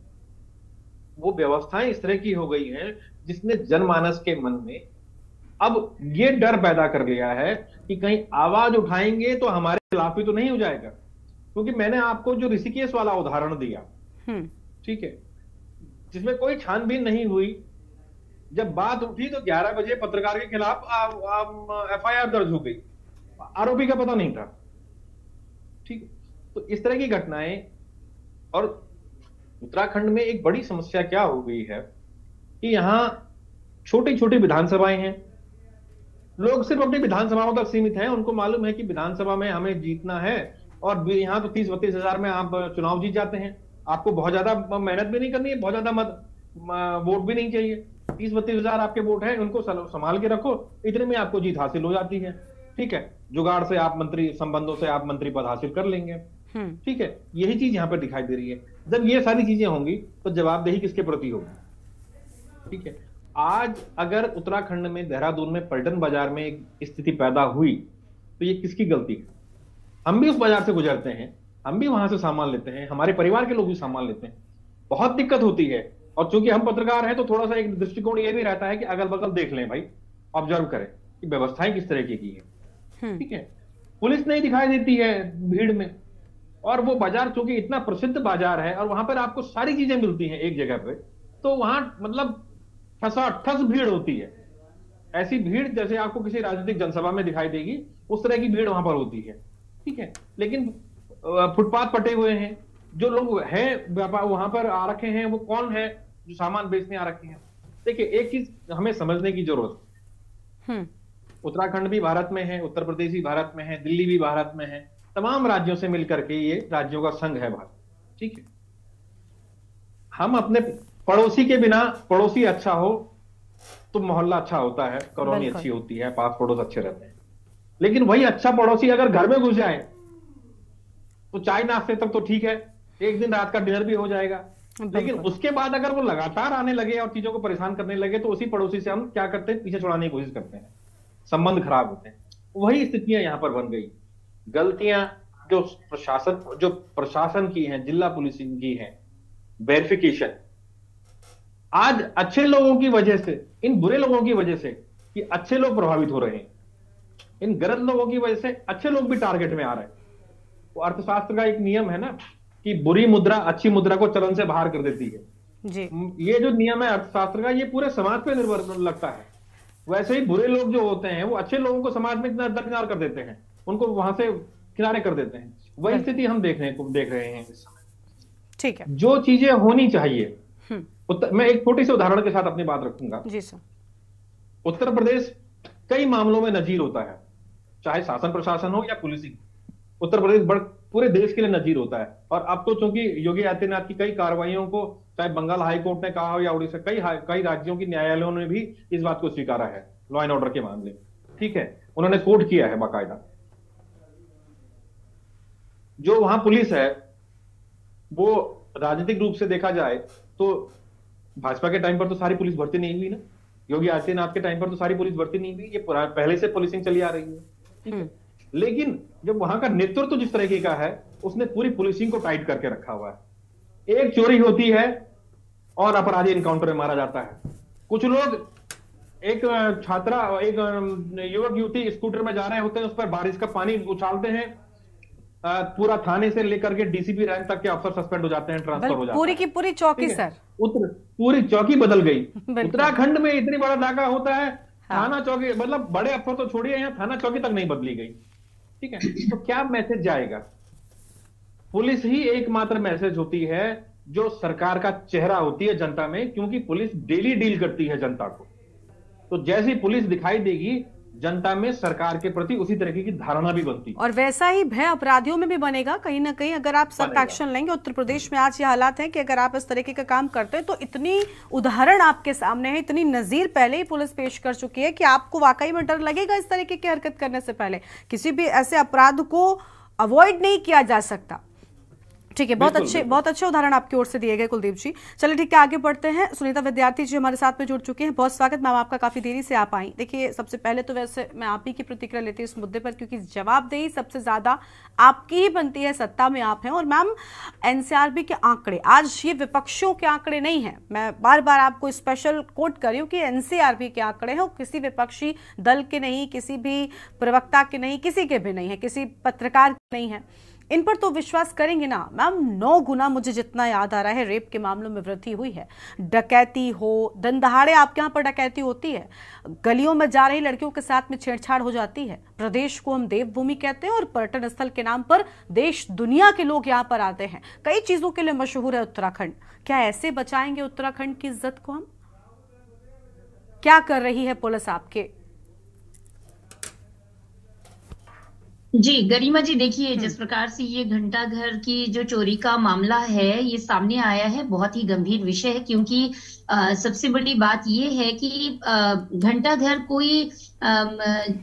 वो व्यवस्थाएँ इस तरह की हो गई हैं, जिसने जनमानस के मन में अब ये डर पैदा कर लिया है कि कहीं आवाज़ उठाएँगे तो हमारे खिलाफ भी तो नहीं हो जाएगा। क्योंकि मैंने आपको जो ऋषिकेश वाला उदाहरण दिया हम्म। ठीक है जिसमें कोई छानबीन नहीं हुई। जब बात उठी तो 11 बजे पत्रकार के खिलाफ एफआईआर दर्ज हो गई। आरोपी का पता नहीं था ठीक तो इस तरह की घटनाएँ और उत्तराखंड में एक बड़ी समस्या क्या हो गई है कि यहाँ छोटी छोटी विधानसभाएँ हैं लोग सिर्फ़ अपनी विधानसभाओं तक सीमित हैं। उनको मालूम है कि विधानसभा में हमें जीतना है और यहाँ तो तीस बत्तीस हज़ार में आप चुनाव जीत जाते हैं। आपको बहुत ज़्यादा मेहनत भी नहीं करनी है बहुत ज़्यादा मत वोट भी नहीं चाहिए। तीस बत्तीस हज़ार आपके वोट है उनको संभाल के रखो। इतने में आपको जीत हासिल हो जाती है। ठीक है जुगाड़ से आप मंत्री संबंधों से आप मंत्री पद हासिल कर लेंगे। हम्म। ठीक है यही चीज़ यहाँ पर दिखाई दे रही है। जब ये सारी चीज़ें होंगी तो जवाबदेही किसके प्रति होगी? ठीक है आज अगर उत्तराखंड में देहरादून में पर्यटन बाज़ार में एक स्थिति पैदा हुई तो ये किसकी गलती है? हम भी उस बाज़ार से गुजरते हैं हम भी वहाँ से सामान लेते हैं हमारे परिवार के लोग भी सामान लेते हैं। बहुत दिक्कत होती है और चूँकि हम पत्रकार हैं तो थोड़ा सा एक दृष्टिकोण ये भी रहता है कि अगल बगल देख लें भाई ऑब्ज़र्व करें कि व्यवस्थाएँ किस तरह की है। हम्म। ठीक है? पुलिस नहीं दिखाई देती है भीड़ में और वो बाज़ार चूँकि इतना प्रसिद्ध बाज़ार है और वहाँ पर आपको सारी चीज़ें मिलती हैं एक जगह पे तो वहाँ मतलब ठसा ठस भीड़ होती है। ऐसी भीड़ जैसे आपको किसी राजनीतिक जनसभा में दिखाई देगी उस तरह की भीड़ वहाँ पर होती है। ठीक है? लेकिन फुटपाथ पटे हुए हैं। जो लोग हैं वहाँ पर आ रखे हैं वो कौन है जो सामान बेचने आ रखे हैं? देखिए एक चीज़ हमें समझने की ज़रूरत है। हम्म। उत्तराखंड भी भारत में है उत्तर प्रदेश भी भारत में है दिल्ली भी भारत में है। तमाम राज्यों से मिलकर के ये राज्यों का संघ है भारत। ठीक है? हम अपने पड़ोसी के बिना पड़ोसी अच्छा हो तो मोहल्ला अच्छा होता है कॉलोनी अच्छी होती है पास पड़ोस अच्छे रहते हैं। लेकिन वही अच्छा पड़ोसी अगर घर में घुस जाए तो चाय नाश्ते तक तो ठीक है एक दिन रात का डिनर भी हो जाएगा। लेकिन उसके बाद अगर वो लगातार आने लगे और चीज़ों को परेशान करने लगे तो उसी पड़ोसी से हम क्या करते हैं पीछे छुड़ाने की कोशिश करते हैं। संबंध खराब होते हैं। वही स्थितियाँ यहाँ पर बन गई। गलतियाँ जो प्रशासन जो प्रशासन की है जिला पुलिसिंग की है वेरिफिकेशन आज अच्छे लोगों की वजह से इन बुरे लोगों की वजह से कि अच्छे लोग प्रभावित हो रहे हैं। इन गलत लोगों की वजह से अच्छे लोग भी टारगेट में आ रहे हैं। वो अर्थशास्त्र का एक नियम है ना कि बुरी मुद्रा अच्छी मुद्रा को चलन से बाहर कर देती है। जी। ये जो नियम है अर्थशास्त्र का ये पूरे समाज पे निर्भर लगता है। वैसे ही बुरे लोग जो होते हैं वो अच्छे लोगों को समाज में दरकिनार कर देते हैं। उनको वहाँ से किनारे कर देते हैं। वही स्थिति हम देखने को देख रहे हैं। ठीक है। जो चीज़ें होनी चाहिए हम्म। मैं एक छोटी से उदाहरण के साथ अपनी बात रखूँगा। जी सर। उत्तर प्रदेश कई मामलों में नजीर होता है चाहे शासन प्रशासन हो या पुलिसिंग। उत्तर प्रदेश बड़ पूरे देश के लिए नजीर होता है। और अब तो चूँकि योगी आदित्यनाथ की कई कार्रवाइयों को चाहे बंगाल हाईकोर्ट ने कहा हो या उड़ीसा कई कई राज्यों की न्यायालयों ने भी इस बात को स्वीकारा है लॉ एंड ऑर्डर के मामले। ठीक है? उन्होंने कोर्ट किया है बाकायदा। जो वहाँ पुलिस है वो राजनीतिक रूप से देखा जाए तो भाजपा के टाइम पर तो सारी पुलिस भर्ती नहीं हुई ना? योगी आदित्यनाथ के टाइम पर तो सारी पुलिस भर्ती नहीं हुई? ये पहले से पुलिसिंग चली आ रही है। ठीक है? हम्म। लेकिन जब वहाँ का नेतृत्व तो जिस तरीके का है उसने पूरी पुलिसिंग को टाइट करके रखा हुआ है। एक चोरी होती है और अपराधी इनकाउंटर में मारा जाता है। कुछ लोग एक छात्रा एक युवक युवती स्कूटर में जा रहे होते हैं उस पर बारिश का पानी उछालते हैं। पूरा थाने से लेकर के डीसीपी रैंक तक के अफसर सस्पेंड हो जाते हैं ट्रांसफ़र हो जाते हैं। पूरी की पूरी चौकी सर। उत्तर पूरी चौकी बदल गई। [laughs] उत्तराखंड में इतनी बड़ा डाका होता है हाँ। थाना चौकी मतलब बड़े अफसर तो छोड़िए यहाँ थाना चौकी तक नहीं बदली गई। ठीक है? तो क्या मैसेज जाएगा? पुलिस ही एकमात्र मैसेज होती है जो सरकार का चेहरा होती है जनता में क्योंकि पुलिस डेली डील करती है जनता को। तो जैसी पुलिस दिखाई देगी जनता में सरकार के प्रति उसी तरीके की धारणा भी बनती। और वैसा ही भय अपराधियों में भी बनेगा कहीं ना कहीं अगर आप सख्त एक्शन लेंगे उत्तर प्रदेश में आज ये हालात है कि अगर आप इस तरीके का काम करते हैं तो इतनी उदाहरण आपके सामने है इतनी नजीर पहले ही पुलिस पेश कर चुकी है कि आपको वाकई में डर लगेगा इस तरीके की हरकत करने से पहले। किसी भी ऐसे अपराध को अवॉइड नहीं किया जा सकता। ठीक है बहुत अच्छे बहुत अच्छे उदाहरण आपकी ओर से दिए गए कुलदीप जी। चलिए ठीक है आगे बढ़ते हैं। सुनीता विद्यार्थी जी हमारे साथ में जुड़ चुके हैं। बहुत स्वागत मैम आपका काफ़ी देरी से आप आई। देखिए सबसे पहले तो वैसे मैं आप ही की प्रतिक्रिया लेती हूँ इस मुद्दे पर क्योंकि जवाबदेही सबसे ज़्यादा आपकी ही बनती है सत्ता में आप हैं। और मैम एनसीआरबी के आंकड़े आज ये विपक्षों के आंकड़े नहीं है। मैं बार बार आपको स्पेशल कोट कर रही हूँ कि एनसीआरबी के आंकड़े हैं किसी विपक्षी दल के नहीं किसी भी प्रवक्ता के नहीं किसी के भी नहीं है किसी पत्रकार के नहीं है। इन पर तो विश्वास करेंगे ना। मैम, नौ गुना मुझे जितना याद आ रहा है, रेप के मामलों में वृद्धि हुई है। डकैती हो दन दहाड़े आपके यहाँ पर डकैती होती है। गलियों में जा रही लड़कियों के साथ में छेड़छाड़ हो जाती है। प्रदेश को हम देवभूमि कहते हैं और पर्यटन स्थल के नाम पर देश, दुनिया के लोग यहाँ पर आते हैं। कई चीज़ों के लिए मशहूर है उत्तराखंड। क्या ऐसे बचाएँगे उत्तराखंड की इज़्ज़त को हम? क्या कर रही है पुलिस आपके? जी गरिमा जी देखिए जिस प्रकार से ये घंटा घर की जो चोरी का मामला है ये सामने आया है बहुत ही गंभीर विषय है क्योंकि सबसे बड़ी बात ये है कि घंटा घर कोई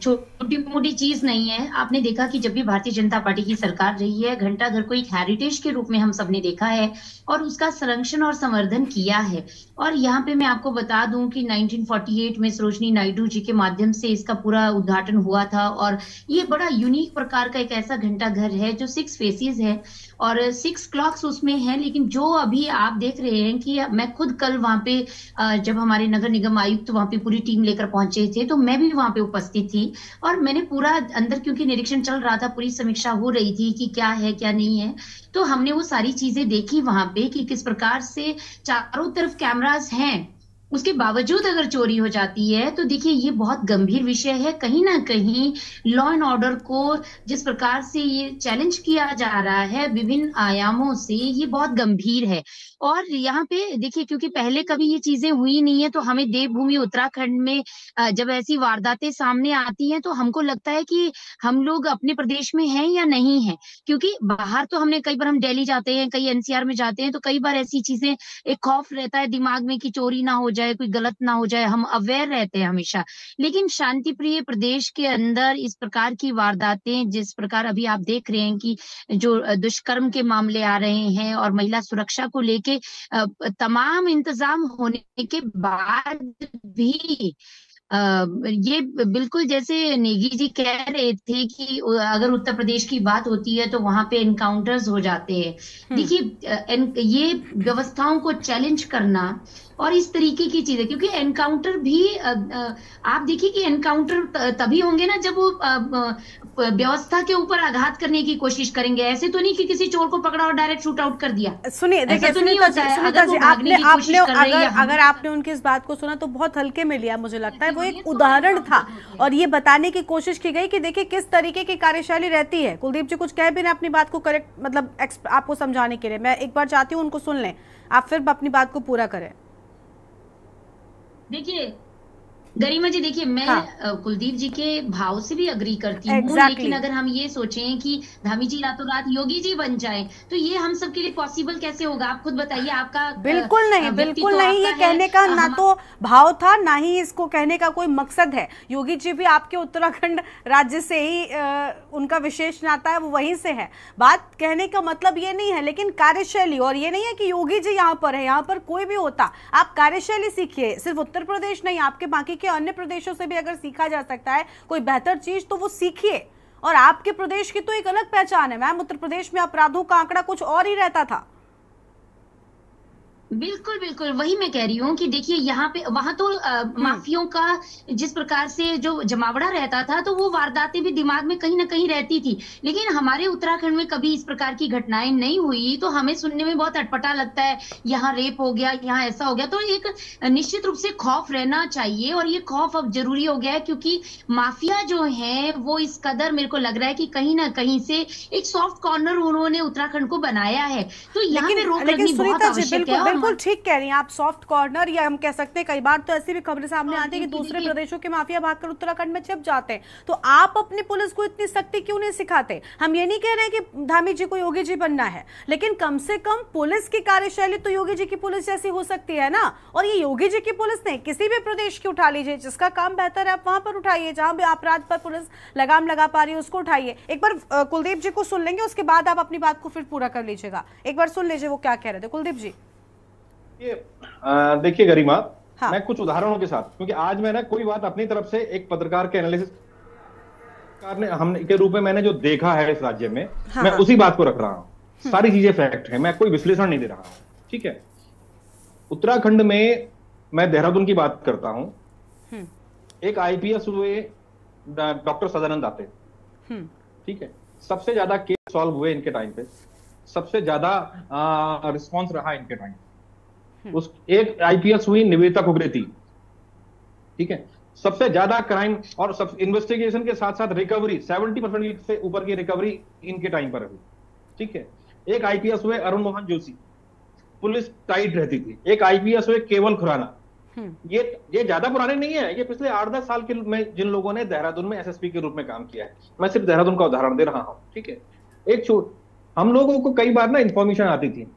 छोटी मोटी चीज़ नहीं है। आपने देखा कि जब भी भारतीय जनता पार्टी की सरकार रही है, घंटा घर को एक हेरिटेज के रूप में हम सबने देखा है और उसका संरक्षण और संवर्धन किया है। और यहाँ पे मैं आपको बता दूँ कि 1948 में सरोजनी नायडू जी के माध्यम से इसका पूरा उद्घाटन हुआ था और ये बड़ा यूनिक प्रकार का एक ऐसा घंटा घर है जो सिक्स फेसिस है और सिक्स क्लॉक्स उसमें है। लेकिन जो अभी आप देख रहे हैं कि मैं खुद कल वहाँ पे जब हमारे नगर निगम आयुक्त वहाँ पे पूरी टीम लेकर पहुँचे थे तो मैं भी वहाँ पे उपस्थित थी। और मैंने पूरा अंदर, क्योंकि निरीक्षण चल रहा था, पूरी समीक्षा हो रही थी कि क्या है, क्या नहीं है तो हमने वो सारी चीज़ें देखी वहाँ पे कि किस प्रकार से चारों तरफ़ कैमराज हैं। उसके बावजूद अगर चोरी हो जाती है तो देखिए, ये बहुत गंभीर विषय है। कहीं ना कहीं लॉ एंड ऑर्डर को जिस प्रकार से ये चैलेंज किया जा रहा है, विभिन्न आयामों से, ये बहुत गंभीर है। और यहाँ पे देखिए, क्योंकि पहले कभी ये चीज़ें हुई नहीं है तो हमें देवभूमि उत्तराखंड में जब ऐसी वारदातें सामने आती हैं तो हमको लगता है कि हम लोग अपने प्रदेश में हैं या नहीं है? क्योंकि बाहर तो हमने, कई बार हम दिल्ली जाते हैं, कई एनसीआर में जाते हैं तो कई बार ऐसी चीज़ें, एक खौफ रहता है दिमाग में कि चोरी ना हो जाए। कोई गलत ना हो जाए हम अवेयर रहते हैं हमेशा लेकिन शांति प्रिय प्रदेश के अंदर इस प्रकार की वारदातें जिस प्रकार अभी आप देख रहे हैं कि जो दुष्कर्म के मामले आ रहे हैं और महिला सुरक्षा को लेके तमाम इंतज़ाम होने के बाद भी ये बिल्कुल जैसे नेगी जी कह रहे थे कि अगर उत्तर प्रदेश की बात होती है तो वहाँ पे एनकाउंटर्स हो जाते हैं हम्म। देखिए ये व्यवस्थाओं को चैलेंज करना और इस तरीके की चीज़ें क्योंकि एनकाउंटर भी आप देखिए कि एनकाउंटर तभी होंगे ना जब वो व्यवस्था के ऊपर आघात करने की कोशिश करेंगे। ऐसे तो नहीं कि किसी चोर को पकड़ा और डायरेक्ट शूट आउट कर दिया। सुनिए देखिए तो सुनीता जी सुनीता जी आपने आपने अगर अगर आपने उनकी इस बात को सुना तो बहुत हल्के में लिया मुझे लगता है। वो एक उदाहरण था और ये बताने की कोशिश की गई कि देखिए किस तरीके की कार्यशैली रहती है। कुलदीप जी कुछ कह भी ना अपनी बात को करेक्ट मतलब आपको समझाने के लिए। मैं एक बार चाहती हूँ उनको सुन लें। आप फिर अपनी बात को पूरा करें। देखिए गरिमा जी देखिए मैं हाँ. कुलदीप जी के भाव से भी अग्री करती हूँ exactly. लेकिन अगर हम ये सोचें कि धामी जी रातों रात योगी जी बन जाए तो ये हम सबके लिए पॉसिबल कैसे होगा आप खुद बताइए आपका बिल्कुल नहीं बिल्कुल तो नहीं ये कहने का ना तो भाव था ना ही इसको कहने का कोई मकसद है योगी जी भी आपके उत्तराखंड राज्य से ही आ, उनका विशेष नाता है वो वहीं से है बात कहने का मतलब ये नहीं है लेकिन कार्यशैली और ये नहीं है कि योगी जी यहाँ पर है यहाँ पर कोई भी होता आप कार्यशैली सीखिए सिर्फ़ उत्तर प्रदेश नहीं आपके बाकी के अन्य प्रदेशों से भी अगर सीखा जा सकता है, कोई बेहतर चीज़ तो वो सीखिए। और आपके प्रदेश की तो एक अलग पहचान है। मैम, उत्तर प्रदेश में अपराधों का आंकड़ा कुछ और ही रहता था। बिल्कुल बिल्कुल वही मैं कह रही हूँ कि देखिए यहाँ पे वहाँ तो हम्म। माफियों का जिस प्रकार से जो जमावड़ा रहता था तो वो वारदातें भी दिमाग में कहीं ना कहीं रहती थी। लेकिन हमारे उत्तराखंड में कभी इस प्रकार की घटनाएँ नहीं हुई तो हमें सुनने में बहुत अटपटा लगता है यहाँ रेप हो गया यहाँ ऐसा हो गया। तो एक निश्चित रूप से खौफ रहना चाहिए और ये खौफ अब ज़रूरी हो गया है क्योंकि माफिया जो है वो इस कदर मेरे को लग रहा है कि कहीं ना कहीं से एक सॉफ्ट कॉर्नर उन्होंने उत्तराखंड को बनाया है। तो यहाँ पे रोक लगनी बहुत आवश्यक है बिल्कुल ठीक कह रही हैं आप सॉफ्ट कॉर्नर या हम कह सकते हैं कई बार तो ऐसी भी खबरें सामने हाँ, आती है कि दूसरे प्रदेशों के माफिया भागकर उत्तराखंड में छिप जाते हैं। तो आप अपनी पुलिस को इतनी सख्ती क्यों नहीं सिखाते? हम ये नहीं कह रहे कि धामी जी को योगी जी बनना है लेकिन कम से कम पुलिस की कार्यशैली तो योगी जी की पुलिस जैसी हो सकती है ना? और ये योगी जी की पुलिस नहीं किसी भी प्रदेश की उठा लीजिए जिसका काम बेहतर है आप वहाँ पर उठाइए जहाँ भी अपराध पर पुलिस लगाम लगा पा रही है उसको उठाइए। एक बार कुलदीप जी को सुन लेंगे उसके बाद आप अपनी बात को फिर पूरा कर लीजिएगा। एक बार सुन लीजिए वो क्या कह रहे थे। कुलदीप जी। देखिए गरिमा हाँ। मैं कुछ उदाहरणों के साथ क्योंकि आज मैंने कोई बात अपनी तरफ़ से एक पत्रकार के एनालिसिस ने हम के रूप में मैंने जो देखा है इस राज्य में हाँ। मैं हाँ। उसी बात को रख रहा हूँ हम्म। सारी चीज़ें फैक्ट है मैं कोई विश्लेषण नहीं दे रहा हूँ ठीक है उत्तराखंड में मैं देहरादून की बात करता हूँ हम्म। एक आईपीएस हुए डॉक्टर सदानंद आते हम्म। ठीक है सबसे ज़्यादा केस सॉल्व हुए इनके टाइम पे सबसे ज़्यादा रिस्पॉन्स रहा इनके टाइम हम्म। उस एक आईपीएस हुई निवेदिता कुगरेती ठीक है? सबसे ज़्यादा क्राइम और सब इन्वेस्टिगेशन के साथ साथ रिकवरी 70 परसेंट से ऊपर की रिकवरी इनके टाइम पर हुई। ठीक है? एक आईपीएस हुए अरुण मोहन जोशी। पुलिस टाइट रहती थी। एक आईपीएस हुए केवल खुराना। हम्म। ये ये ज़्यादा पुराने नहीं है। ये पिछले आठ दस साल के में जिन लोगों ने देहरादून में एसएसपी के रूप में काम किया है। मैं सिर्फ़ देहरादून का उदाहरण दे रहा हूँ। ठीक है? एक छोट हम लोगों को कई बार ना इन्फॉर्मेशन आती थी।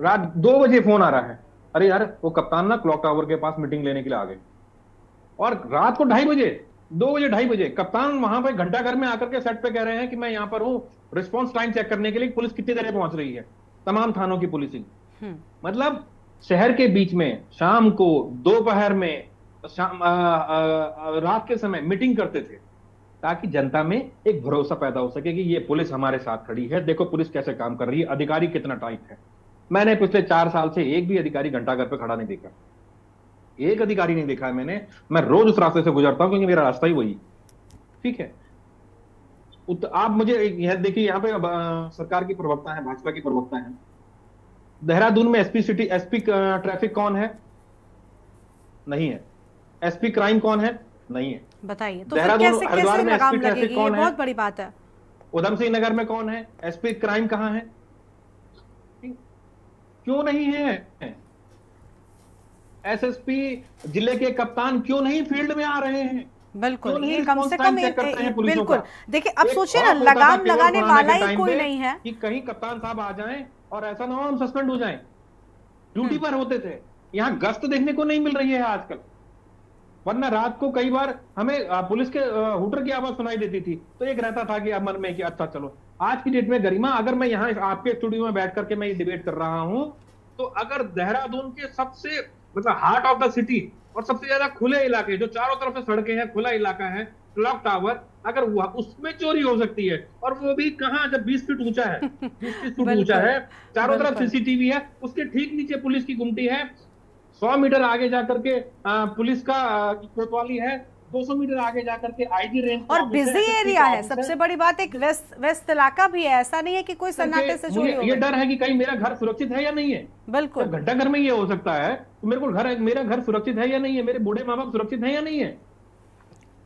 रात दो बजे फ़ोन आ रहा है। अरे यार वो कप्तान ना क्लॉक टावर के पास मीटिंग लेने के लिए आ गए। और रात को ढाई बजे दो बजे ढाई बजे कप्तान वहाँ पर घंटा घर में आकर के सेट पे कह रहे हैं कि मैं यहाँ पर हूँ। रिस्पॉन्स टाइम चेक करने के लिए पुलिस कितनी देर पहुँच रही है? तमाम थानों की पुलिसिंग। हम्म। मतलब शहर के बीच में शाम को दोपहर में शाम रात के समय मीटिंग करते थे ताकि जनता में एक भरोसा पैदा हो सके कि ये पुलिस हमारे साथ खड़ी है। देखो पुलिस कैसे काम कर रही है। अधिकारी कितना टाइट है। मैंने पिछले चार साल से एक भी अधिकारी घंटा घर पे खड़ा नहीं देखा। एक अधिकारी नहीं देखा है मैंने। मैं रोज उस रास्ते से गुजरता हूँ क्योंकि मेरा रास्ता ही वही। ठीक है? आप मुझे यह देखिए यहाँ पे सरकार की प्रवक्ता है भाजपा की प्रवक्ता है। देहरादून में एसपी सिटी एसपी ट्रैफ़िक कौन है? नहीं है। एसपी क्राइम कौन है? नहीं है। बताइए। तो देहरादून हरिद्वार में एसपी ट्रैफ़िक कौन है? बहुत बड़ी बात है। उधम सिंह नगर में कौन है? एसपी क्राइम कहाँ है? क्यों नहीं है? एसएसपी ज़िले के कप्तान क्यों नहीं फ़ील्ड में आ रहे हैं? बिल्कुल ये कम से कम एक, बिल्कुल। देखिए अब सोचिए ना लगाम लगाने वाला ही कोई नहीं है। कि कहीं कप्तान साहब आ जाएँ और ऐसा ना हो हम सस्पेंड हो जाएँ। ड्यूटी हम्म। पर होते थे। यहाँ गश्त देखने को नहीं मिल रही है आजकल। वरना रात को कई बार हमें पुलिस के हुटर की आवाज़ सुनाई देती थी। तो एक रहता था कि मन में कि अच्छा चलो। आज की डेट में गरिमा अगर मैं यहाँ आपके स्टूडियो में बैठ करके मैं ये डिबेट कर रहा हूँ तो अगर देहरादून के सबसे मतलब हार्ट ऑफ़ द सिटी और सबसे ज़्यादा खुले इलाके जो चारों तरफ़ से सड़कें हैं खुला इलाका है क्लॉक टावर अगर उसमें चोरी हो सकती है और वो भी कहा जब 20 फीट ऊँचा है 20 फीट ऊँचा [laughs] है चारों तरफ़ सीसीटीवी है उसके ठीक नीचे पुलिस की गुमटी है 100 मीटर आगे जाकर के पुलिस का कोतवाली है 200 मीटर आगे जाकर के आईजी रेंज और बिज़ी एरिया है। सबसे बड़ी बात एक वेस्ट वेस्ट इलाका भी है। ऐसा नहीं है कि कोई सन्नाटे से हो ये डर है कि कहीं मेरा घर सुरक्षित है या नहीं है। बिल्कुल। घंटा घर में ये हो सकता है तो मेरे को घर मेरा घर सुरक्षित है या नहीं है? मेरे बूढ़े माँ बाप सुरक्षित है या नहीं है?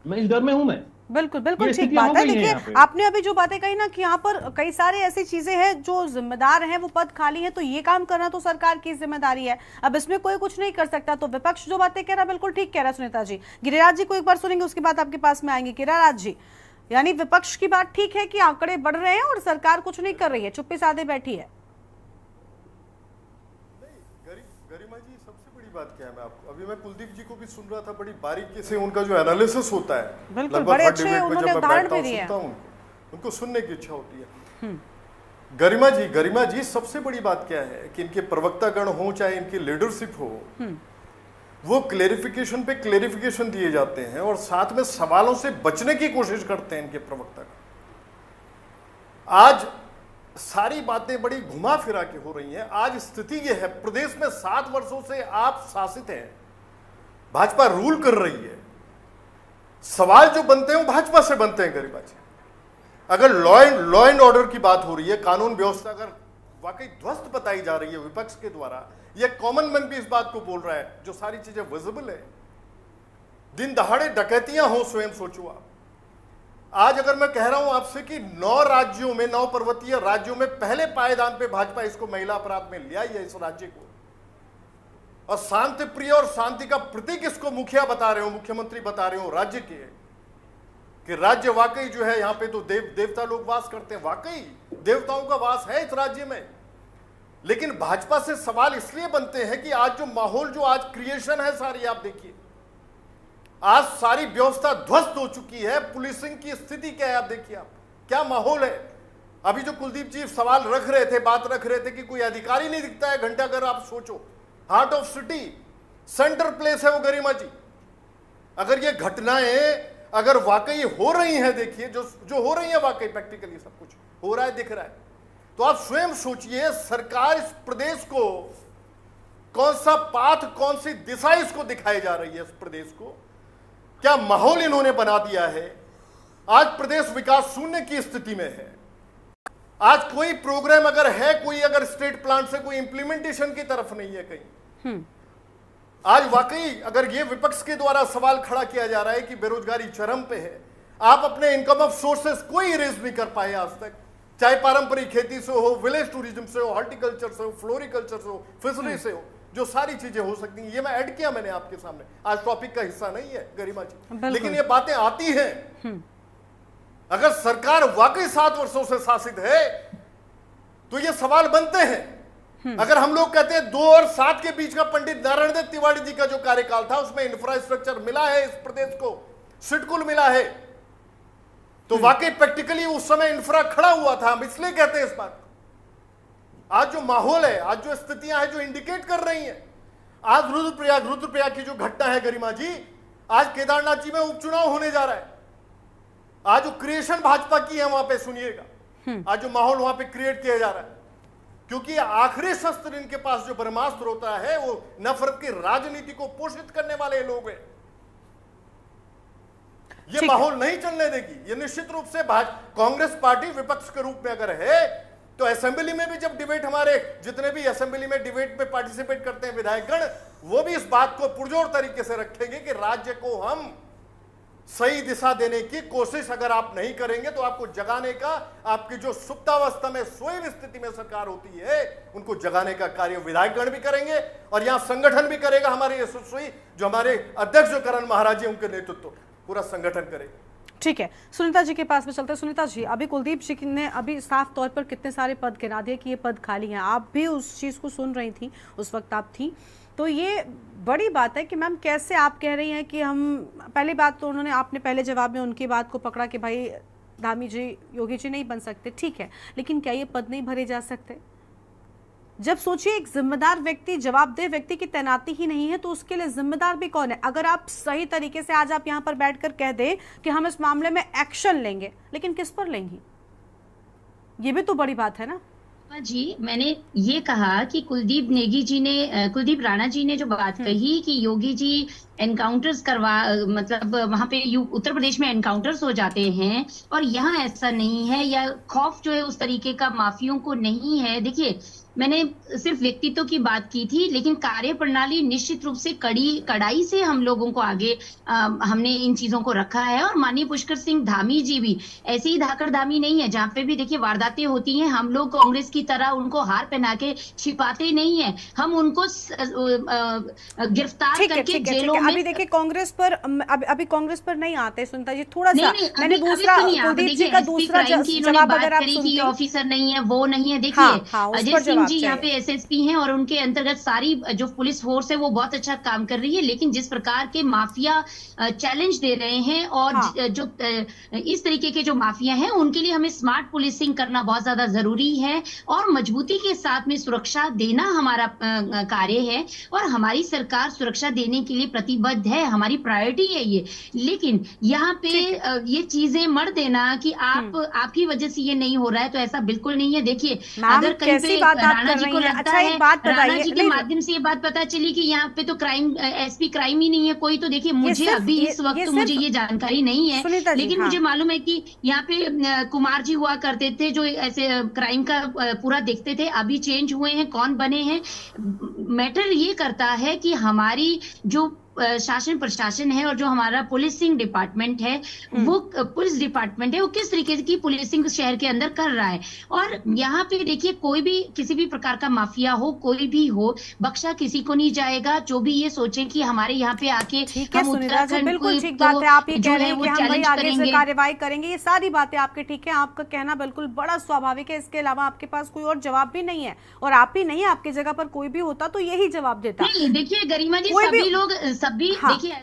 मैं इस डर में हूँ मैं। बिल्कुल बिल्कुल ठीक बात है। देखिए आपने अभी जो बातें कही ना कि यहाँ पर कई सारे ऐसी चीज़ें हैं जो जिम्मेदार हैं वो पद खाली है तो ये काम करना तो सरकार की ज़िम्मेदारी है। अब इसमें कोई कुछ नहीं कर सकता तो विपक्ष जो बातें कह रहा है बिल्कुल ठीक कह रहा है सुनीता जी। गिरिराज जी को एक बार सुनेंगे उसके बाद आपके पास में आएँगे। गिरिराज जी यानी विपक्ष की बात ठीक है कि आंकड़े बढ़ रहे हैं और सरकार कुछ नहीं कर रही है चुप्पी साधे बैठी है। बात क्या है मैं आपको? अभी मैं कुलदीप जी को भी सुन रहा था बड़ी बारीकी से उनका जो एनालिसिस होता है लगभग बड़े अच्छे उन्होंने उदाहरण भी दिए उनको। उनको सुनने की इच्छा होती है। हम्म। गरिमा जी गरिमा जी सबसे बड़ी बात क्या है कि इनके प्रवक्तागण हो चाहे इनकी लीडरशिप हो हम्म। वो क्लेरिफिकेशन पे क्लेरिफिकेशन दिए जाते हैं और साथ में सवालों से बचने की कोशिश करते हैं इनके प्रवक्ता आज सारी बातें बड़ी घुमा फिरा के हो रही हैं। आज स्थिति यह है, प्रदेश में सात वर्षों से आप शासित हैं। भाजपा रूल कर रही है। सवाल जो बनते हैं वो भाजपा से बनते हैं, गरीबा जी अगर law and law and order की बात हो रही है, कानून व्यवस्था अगर वाकई ध्वस्त बताई जा रही है विपक्ष के द्वारा यह कॉमन मैन भी इस बात को बोल रहा है, जो सारी चीज़ें विजिबल है। दिन दहाड़े डकैतियाँ हो, स्वयं सोचो आप। आज अगर मैं कह रहा हूँ आपसे कि नौ राज्यों में, नौ पर्वतीय राज्यों में पहले पायदान पे भाजपा इसको महिला अपराध में लिया है इस राज्य को। और शांति प्रिय और शांति का प्रतीक इसको मुखिया बता रहे हो, मुख्यमंत्री बता रहे हो राज्य के, कि राज्य वाकई जो है यहाँ पे तो देव, देवता लोग वास करते हैं। वाकई देवताओं का वास है इस राज्य में। लेकिन भाजपा से सवाल इसलिए बनते हैं कि आज जो माहौल, जो आज क्रिएशन है सारी, आप देखिए। आज सारी व्यवस्था ध्वस्त हो चुकी है। पुलिसिंग की स्थिति क्या है आप देखिए आप। क्या माहौल है? अभी जो कुलदीप जी सवाल रख रहे थे, बात रख रहे थे कि कोई अधिकारी नहीं दिखता है, घंटा घर आप सोचो। Heart of city centre place है वो गरिमा जी। अगर ये घटनाएँ अगर वाकई हो रही हैं, देखिए, जो जो हो रही है वाकई प्रैक्टिकली सब कुछ, हो रहा है, दिख रहा है। तो आप स्वयं सोचिए, सरकार इस प्रदेश को कौन सा पाथ, कौन सी दिशा इसको दिखाई जा रही है, इस प्रदेश को? क्या माहौल इन्होंने बना दिया है? आज प्रदेश विकास शून्य की स्थिति में है। आज कोई प्रोग्राम अगर है कोई अगर स्टेट प्लान से कोई इंप्लीमेंटेशन की तरफ़ नहीं है कहीं। हम्म। आज वाकई अगर ये विपक्ष के द्वारा सवाल खड़ा किया जा रहा है कि बेरोजगारी चरम पे है आप अपने इनकम ऑफ़ सोर्सेस कोई इरेज नहीं कर पाए आज तक। चाहे पारंपरिक खेती से हो विलेज टूरिज़्म से हो हॉर्टिकल्चर से हो फ्लोरिकल्चर से हो फिशरी से हो जो सारी चीज़ें हो सकती हैं ये मैं ऐड किया मैंने आपके सामने आज टॉपिक का हिस्सा नहीं है गरिमा जी लेकिन ये बातें आती हैं हम्म। अगर सरकार वाकई सात वर्षों से शासित है तो ये सवाल बनते हैं हम्म। अगर हम लोग कहते हैं दो और सात के बीच का पंडित नारायण देव तिवारी जी का जो कार्यकाल था उसमें इंफ्रास्ट्रक्चर मिला है इस प्रदेश को सिटकुल मिला है तो हम्म। वाकई प्रैक्टिकली उस समय इंफ्रा खड़ा हुआ था हम इसलिए कहते हैं इस बात आज जो माहौल है आज जो स्थितियाँ हैं जो इंडिकेट कर रही हैं आज रुद्रप्रयाग रुद्रप्रयाग की जो घटना है गरिमा जी आज केदारनाथ जी में उपचुनाव होने जा रहा है। आज जो क्रिएशन भाजपा की है वहाँ पे सुनिएगा। हम्म। आज जो माहौल वहाँ पे क्रिएट किया जा रहा है। क्योंकि आखिरी शस्त्र इनके पास जो ब्रह्मास्त्र होता है वो नफरत की राजनीति को पोषित करने वाले लोग हैं। ये माहौल नहीं चलने देगी। ये निश्चित रूप से कांग्रेस पार्टी विपक्ष के रूप में अगर है तो असेंबली में भी जब डिबेट हमारे जितने भी असेंबली में डिबेट में पार्टिसिपेट करते हैं विधायकगण, वो भी इस बात को पुरजोर तरीके से रखेंगे कि राज्य को हम सही दिशा देने की कोशिश अगर आप नहीं करेंगे तो आपको जगाने का, आपकी जो सुप्तावस्था में सोई स्थिति में सरकार होती है, उनको जगाने का कार्य विधायकगण भी करेंगे और यहाँ संगठन भी करेगा हमारे यशस्वी, जो हमारे अध्यक्ष जो करण महाराज जी उनके नेतृत्व, पूरा संगठन करेगा। ठीक है। सुनीता जी के पास में चलते हैं। सुनीता जी, अभी कुलदीप जी ने अभी साफ़ तौर पर कितने सारे पद गिरा दिए कि ये पद खाली हैं। आप भी उस चीज़ को सुन रही थी, उस वक्त आप थी। तो ये बड़ी बात है कि मैम कैसे आप कह रही हैं कि हम, पहली बात तो उन्होंने आपने पहले जवाब में उनकी बात को पकड़ा कि भाई धामी जी, योगी जी नहीं बन सकते, ठीक है। लेकिन क्या ये पद नहीं भरे जा सकते? जब सोचिए एक जिम्मेदार व्यक्ति जवाबदेह व्यक्ति की तैनाती ही नहीं है तो उसके लिए जिम्मेदार भी कौन है? अगर आप सही तरीके से आज आप यहाँ पर बैठकर कह दें कि हम इस मामले में एक्शन लेंगे लेकिन किस पर लेंगी? ये भी तो बड़ी बात है ना? जी मैंने ये कहा कि कुलदीप नेगी जी ने कुलदीप राणा जी ने जो बात हम्म। कही कि योगी जी एनकाउंटर्स करवा मतलब वहाँ पे उत्तर प्रदेश में एनकाउंटर्स हो जाते हैं और यहाँ ऐसा नहीं है या खौफ जो है उस तरीके का माफियों को नहीं है। देखिए मैंने सिर्फ़ व्यक्तित्व की बात की थी लेकिन कार्य प्रणाली निश्चित रूप से कड़ी कड़ाई से हम लोगों को आगे आ, हमने इन चीज़ों को रखा है। और माननीय पुष्कर सिंह धामी जी भी ऐसे ही धाकर धामी नहीं है जहाँ पे भी देखिए वारदातें होती हैं हम लोग कांग्रेस की तरह उनको हार पहना के छिपाते नहीं है। हम उनको गिरफ़्तार करके जेलों में अभी देखिए कांग्रेस पर अभी, कांग्रेस पर नहीं आते सुनता जी थोड़ा सा मैंने दूसरा कुलदीप जी का दूसरा जवाब अगर आप ऑफिसर नहीं है वो नहीं है। देखिए हाँ, हाँ, अजय सिंह जी यहाँ पे एसएसपी हैं और उनके अंतर्गत सारी जो पुलिस फोर्स है वो बहुत अच्छा काम कर रही है लेकिन जिस प्रकार के माफिया चैलेंज दे रहे हैं और हाँ। जो इस तरीके के जो माफिया हैं उनके लिए हमें स्मार्ट पुलिसिंग करना बहुत ज़्यादा ज़रूरी है और मजबूती के साथ में सुरक्षा देना हमारा कार्य है और हमारी सरकार सुरक्षा देने के लिए प्रतिबद्ध है हमारी प्रायोरिटी है ये लेकिन यहाँ पे ये चीज़ें मर देना कि आप हम्म। आपकी वजह से ये नहीं हो रहा है तो ऐसा बिल्कुल नहीं है देखिए अगर कहीं पे राणा जी को लगता अच्छा, है बात राणा जी के माध्यम से ये बात पता चली कि यहाँ पे तो क्राइम एसपी क्राइम ही नहीं है कोई तो देखिए मुझे अभी इस वक्त मुझे ये जानकारी नहीं है लेकिन मुझे हाँ। मालूम है कि यहाँ पे कुमार जी हुआ करते थे जो ऐसे क्राइम का पूरा देखते थे अभी चेंज हुए हैं कौन बने हैं मैटर ये करता है कि हमारी जो शासन प्रशासन है और जो हमारा पुलिसिंग डिपार्टमेंट है हम्म। वो पुलिस डिपार्टमेंट है वो किस तरीके की पुलिसिंग शहर के अंदर कर रहा है? और यहाँ पे देखिए कोई भी किसी भी प्रकार का माफिया हो कोई भी हो बख्शा किसी को नहीं जाएगा। जो भी ये सोचे कि हमारे यहाँ पे आके हम उत्तराखंड बिल्कुल ठीक बात है आप ये कह रहे हैं कि हम भाई आगे से कार्यवाही करेंगे ये सारी बातें आपके ठीक है। आपका कहना बिल्कुल बड़ा स्वाभाविक है इसके अलावा आपके पास कोई और जवाब भी नहीं है। और आप ही नहीं आपकी जगह पर कोई भी होता तो यही जवाब देता। देखिए गरिमा जी सभी लोग सभी हाँ। देखिए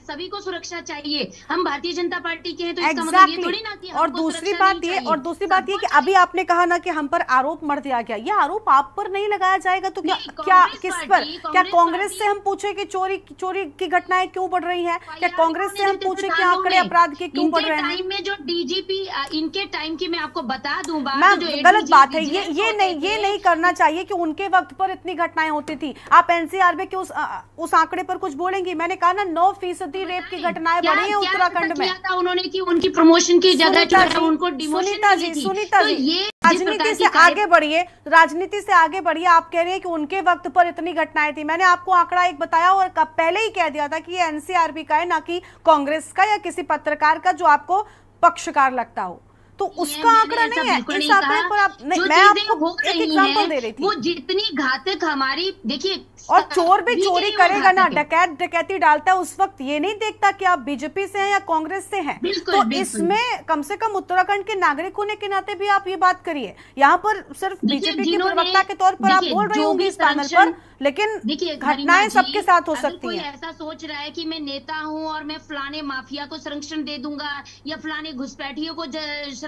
सभी को सुरक्षा चाहिए। हम भारतीय जनता पार्टी के हैं तो exactly. इसका मतलब ये थोड़ी ना कि और दूसरी बात ये और दूसरी बात ये कि अभी आपने कहा ना कि हम पर आरोप मर दिया गया। ये आरोप आप पर नहीं लगाया जाएगा तो क्या क्या किस पर क्या कांग्रेस से हम पूछे कि चोरी चोरी की घटनाएँ क्यों बढ़ रही है? क्या कांग्रेस से हम पूछे कि आंकड़े अपराध के क्यों बढ़ रहे हैं? में जो डीजीपी इनके टाइम की मैं आपको बता दूँ मैम गलत बात है। ये ये नहीं ये नहीं करना चाहिए कि उनके वक्त पर इतनी घटनाएँ होती थी। आप एनसीआर में उस आंकड़े पर कुछ बोलेंगी? मैंने कहा ना नौ फ़ीसदी रेप की घटनाएँ बढ़ी है उत्तराखंड में? था उन्होंने की उनकी प्रमोशन की जगह उनको सुनीता जी सुनीता तो जी राजनीति से आगे बढ़िए राजनीति से आगे बढ़िए आप कह रहे हैं कि उनके वक्त पर इतनी घटनाएँ थी। मैंने आपको आंकड़ा एक बताया और पहले ही कह दिया था कि ये एनसीआरबी का है ना कि कांग्रेस का या किसी पत्रकार का जो आपको पक्षकार लगता हो। तो उसका आंकड़ा नहीं है इस आंकड़े पर आप नहीं, मैं आपको एक एग्जांपल दे रही थी। वो जितनी घातक हमारी देखिए और चोर भी चोरी करेगा ना डकैत डकैती डालता है उस वक्त ये नहीं देखता कि आप बीजेपी से हैं या कांग्रेस से हैं। तो इसमें कम से कम उत्तराखंड के नागरिक होने के नाते भी आप ये बात करिए। यहाँ पर सिर्फ़ बीजेपी की प्रवक्ता के तौर पर आप बोल रही होंगी इस पैनल पर लेकिन घटनाएँ सबके साथ हो सकती है। ऐसा सोच रहा है कि मैं नेता हूँ और मैं फलाने माफिया को संरक्षण दे दूँगा या फलाने घुसपैठियों को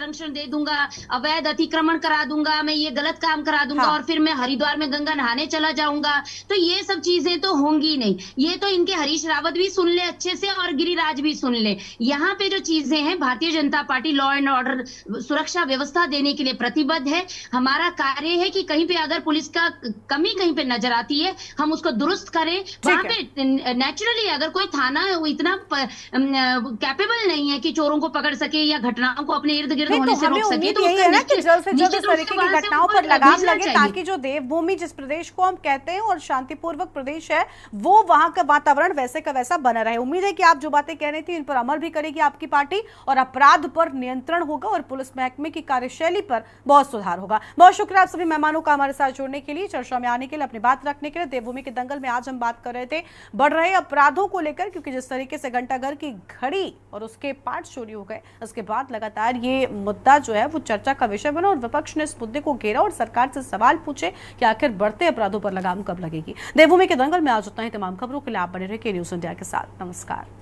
संरक्षण दे दूँगा अवैध अतिक्रमण करा दूँगा मैं ये गलत काम करा दूँगा हाँ। और फिर मैं हरिद्वार में गंगा नहाने चला जाऊँगा। तो ये सब चीज़ें तो होंगी नहीं। ये तो इनके हरीश रावत भी सुन ले अच्छे से और गिरिराज भी सुन ले। यहाँ पे जो चीज़ें हैं Bharatiya Janata party law and order सुरक्षा व्यवस्था देने के लिए प्रतिबद्ध है। हमारा कार्य है कि कहीं पे अगर पुलिस का कमी कहीं पे नज़र आती है हम उसको दुरुस्त करें। वहाँ पे नेचुरली अगर कोई थाना इतना कैपेबल नहीं है कि चोरों को पकड़ सके या घटनाओं को अपने इर्द गिर्द होने तो से रोक सके तो है ना कि जल्द से जल्द इस तरीके की घटनाओं पर लगाम लगे ताकि जो देवभूमि जिस प्रदेश को हम कहते हैं और शांतिपूर्वक प्रदेश है वो वहाँ का वातावरण वैसे का वैसा बना रहे। उम्मीद है कि आप जो बातें कह रही थी इन पर अमल भी करेगी आपकी पार्टी और अपराध पर नियंत्रण होगा और पुलिस महकमे की कार्यशैली पर बहुत सुधार होगा। बहुत शुक्रिया आप सभी मेहमानों का हमारे साथ जुड़ने के लिए चर्चा में आने के लिए अपनी बात रखने के लिए। देवभूमि के दंगल में आज हम बात कर रहे थे बढ़ रहे अपराधों को लेकर क्योंकि जिस तरीके से घंटाघर की घड़ी और उसके पार्ट चोरी हो गए उसके बाद लगातार ये मुद्दा जो है वो चर्चा का विषय बना और विपक्ष ने इस मुद्दे को घेरा और सरकार से सवाल पूछे कि आखिर बढ़ते अपराधों पर लगाम कब लगेगी। देवभूमि के दंगल में आज उतना ही। तमाम खबरों के लिए आप बने रहे न्यूज़ इंडिया के साथ। नमस्कार।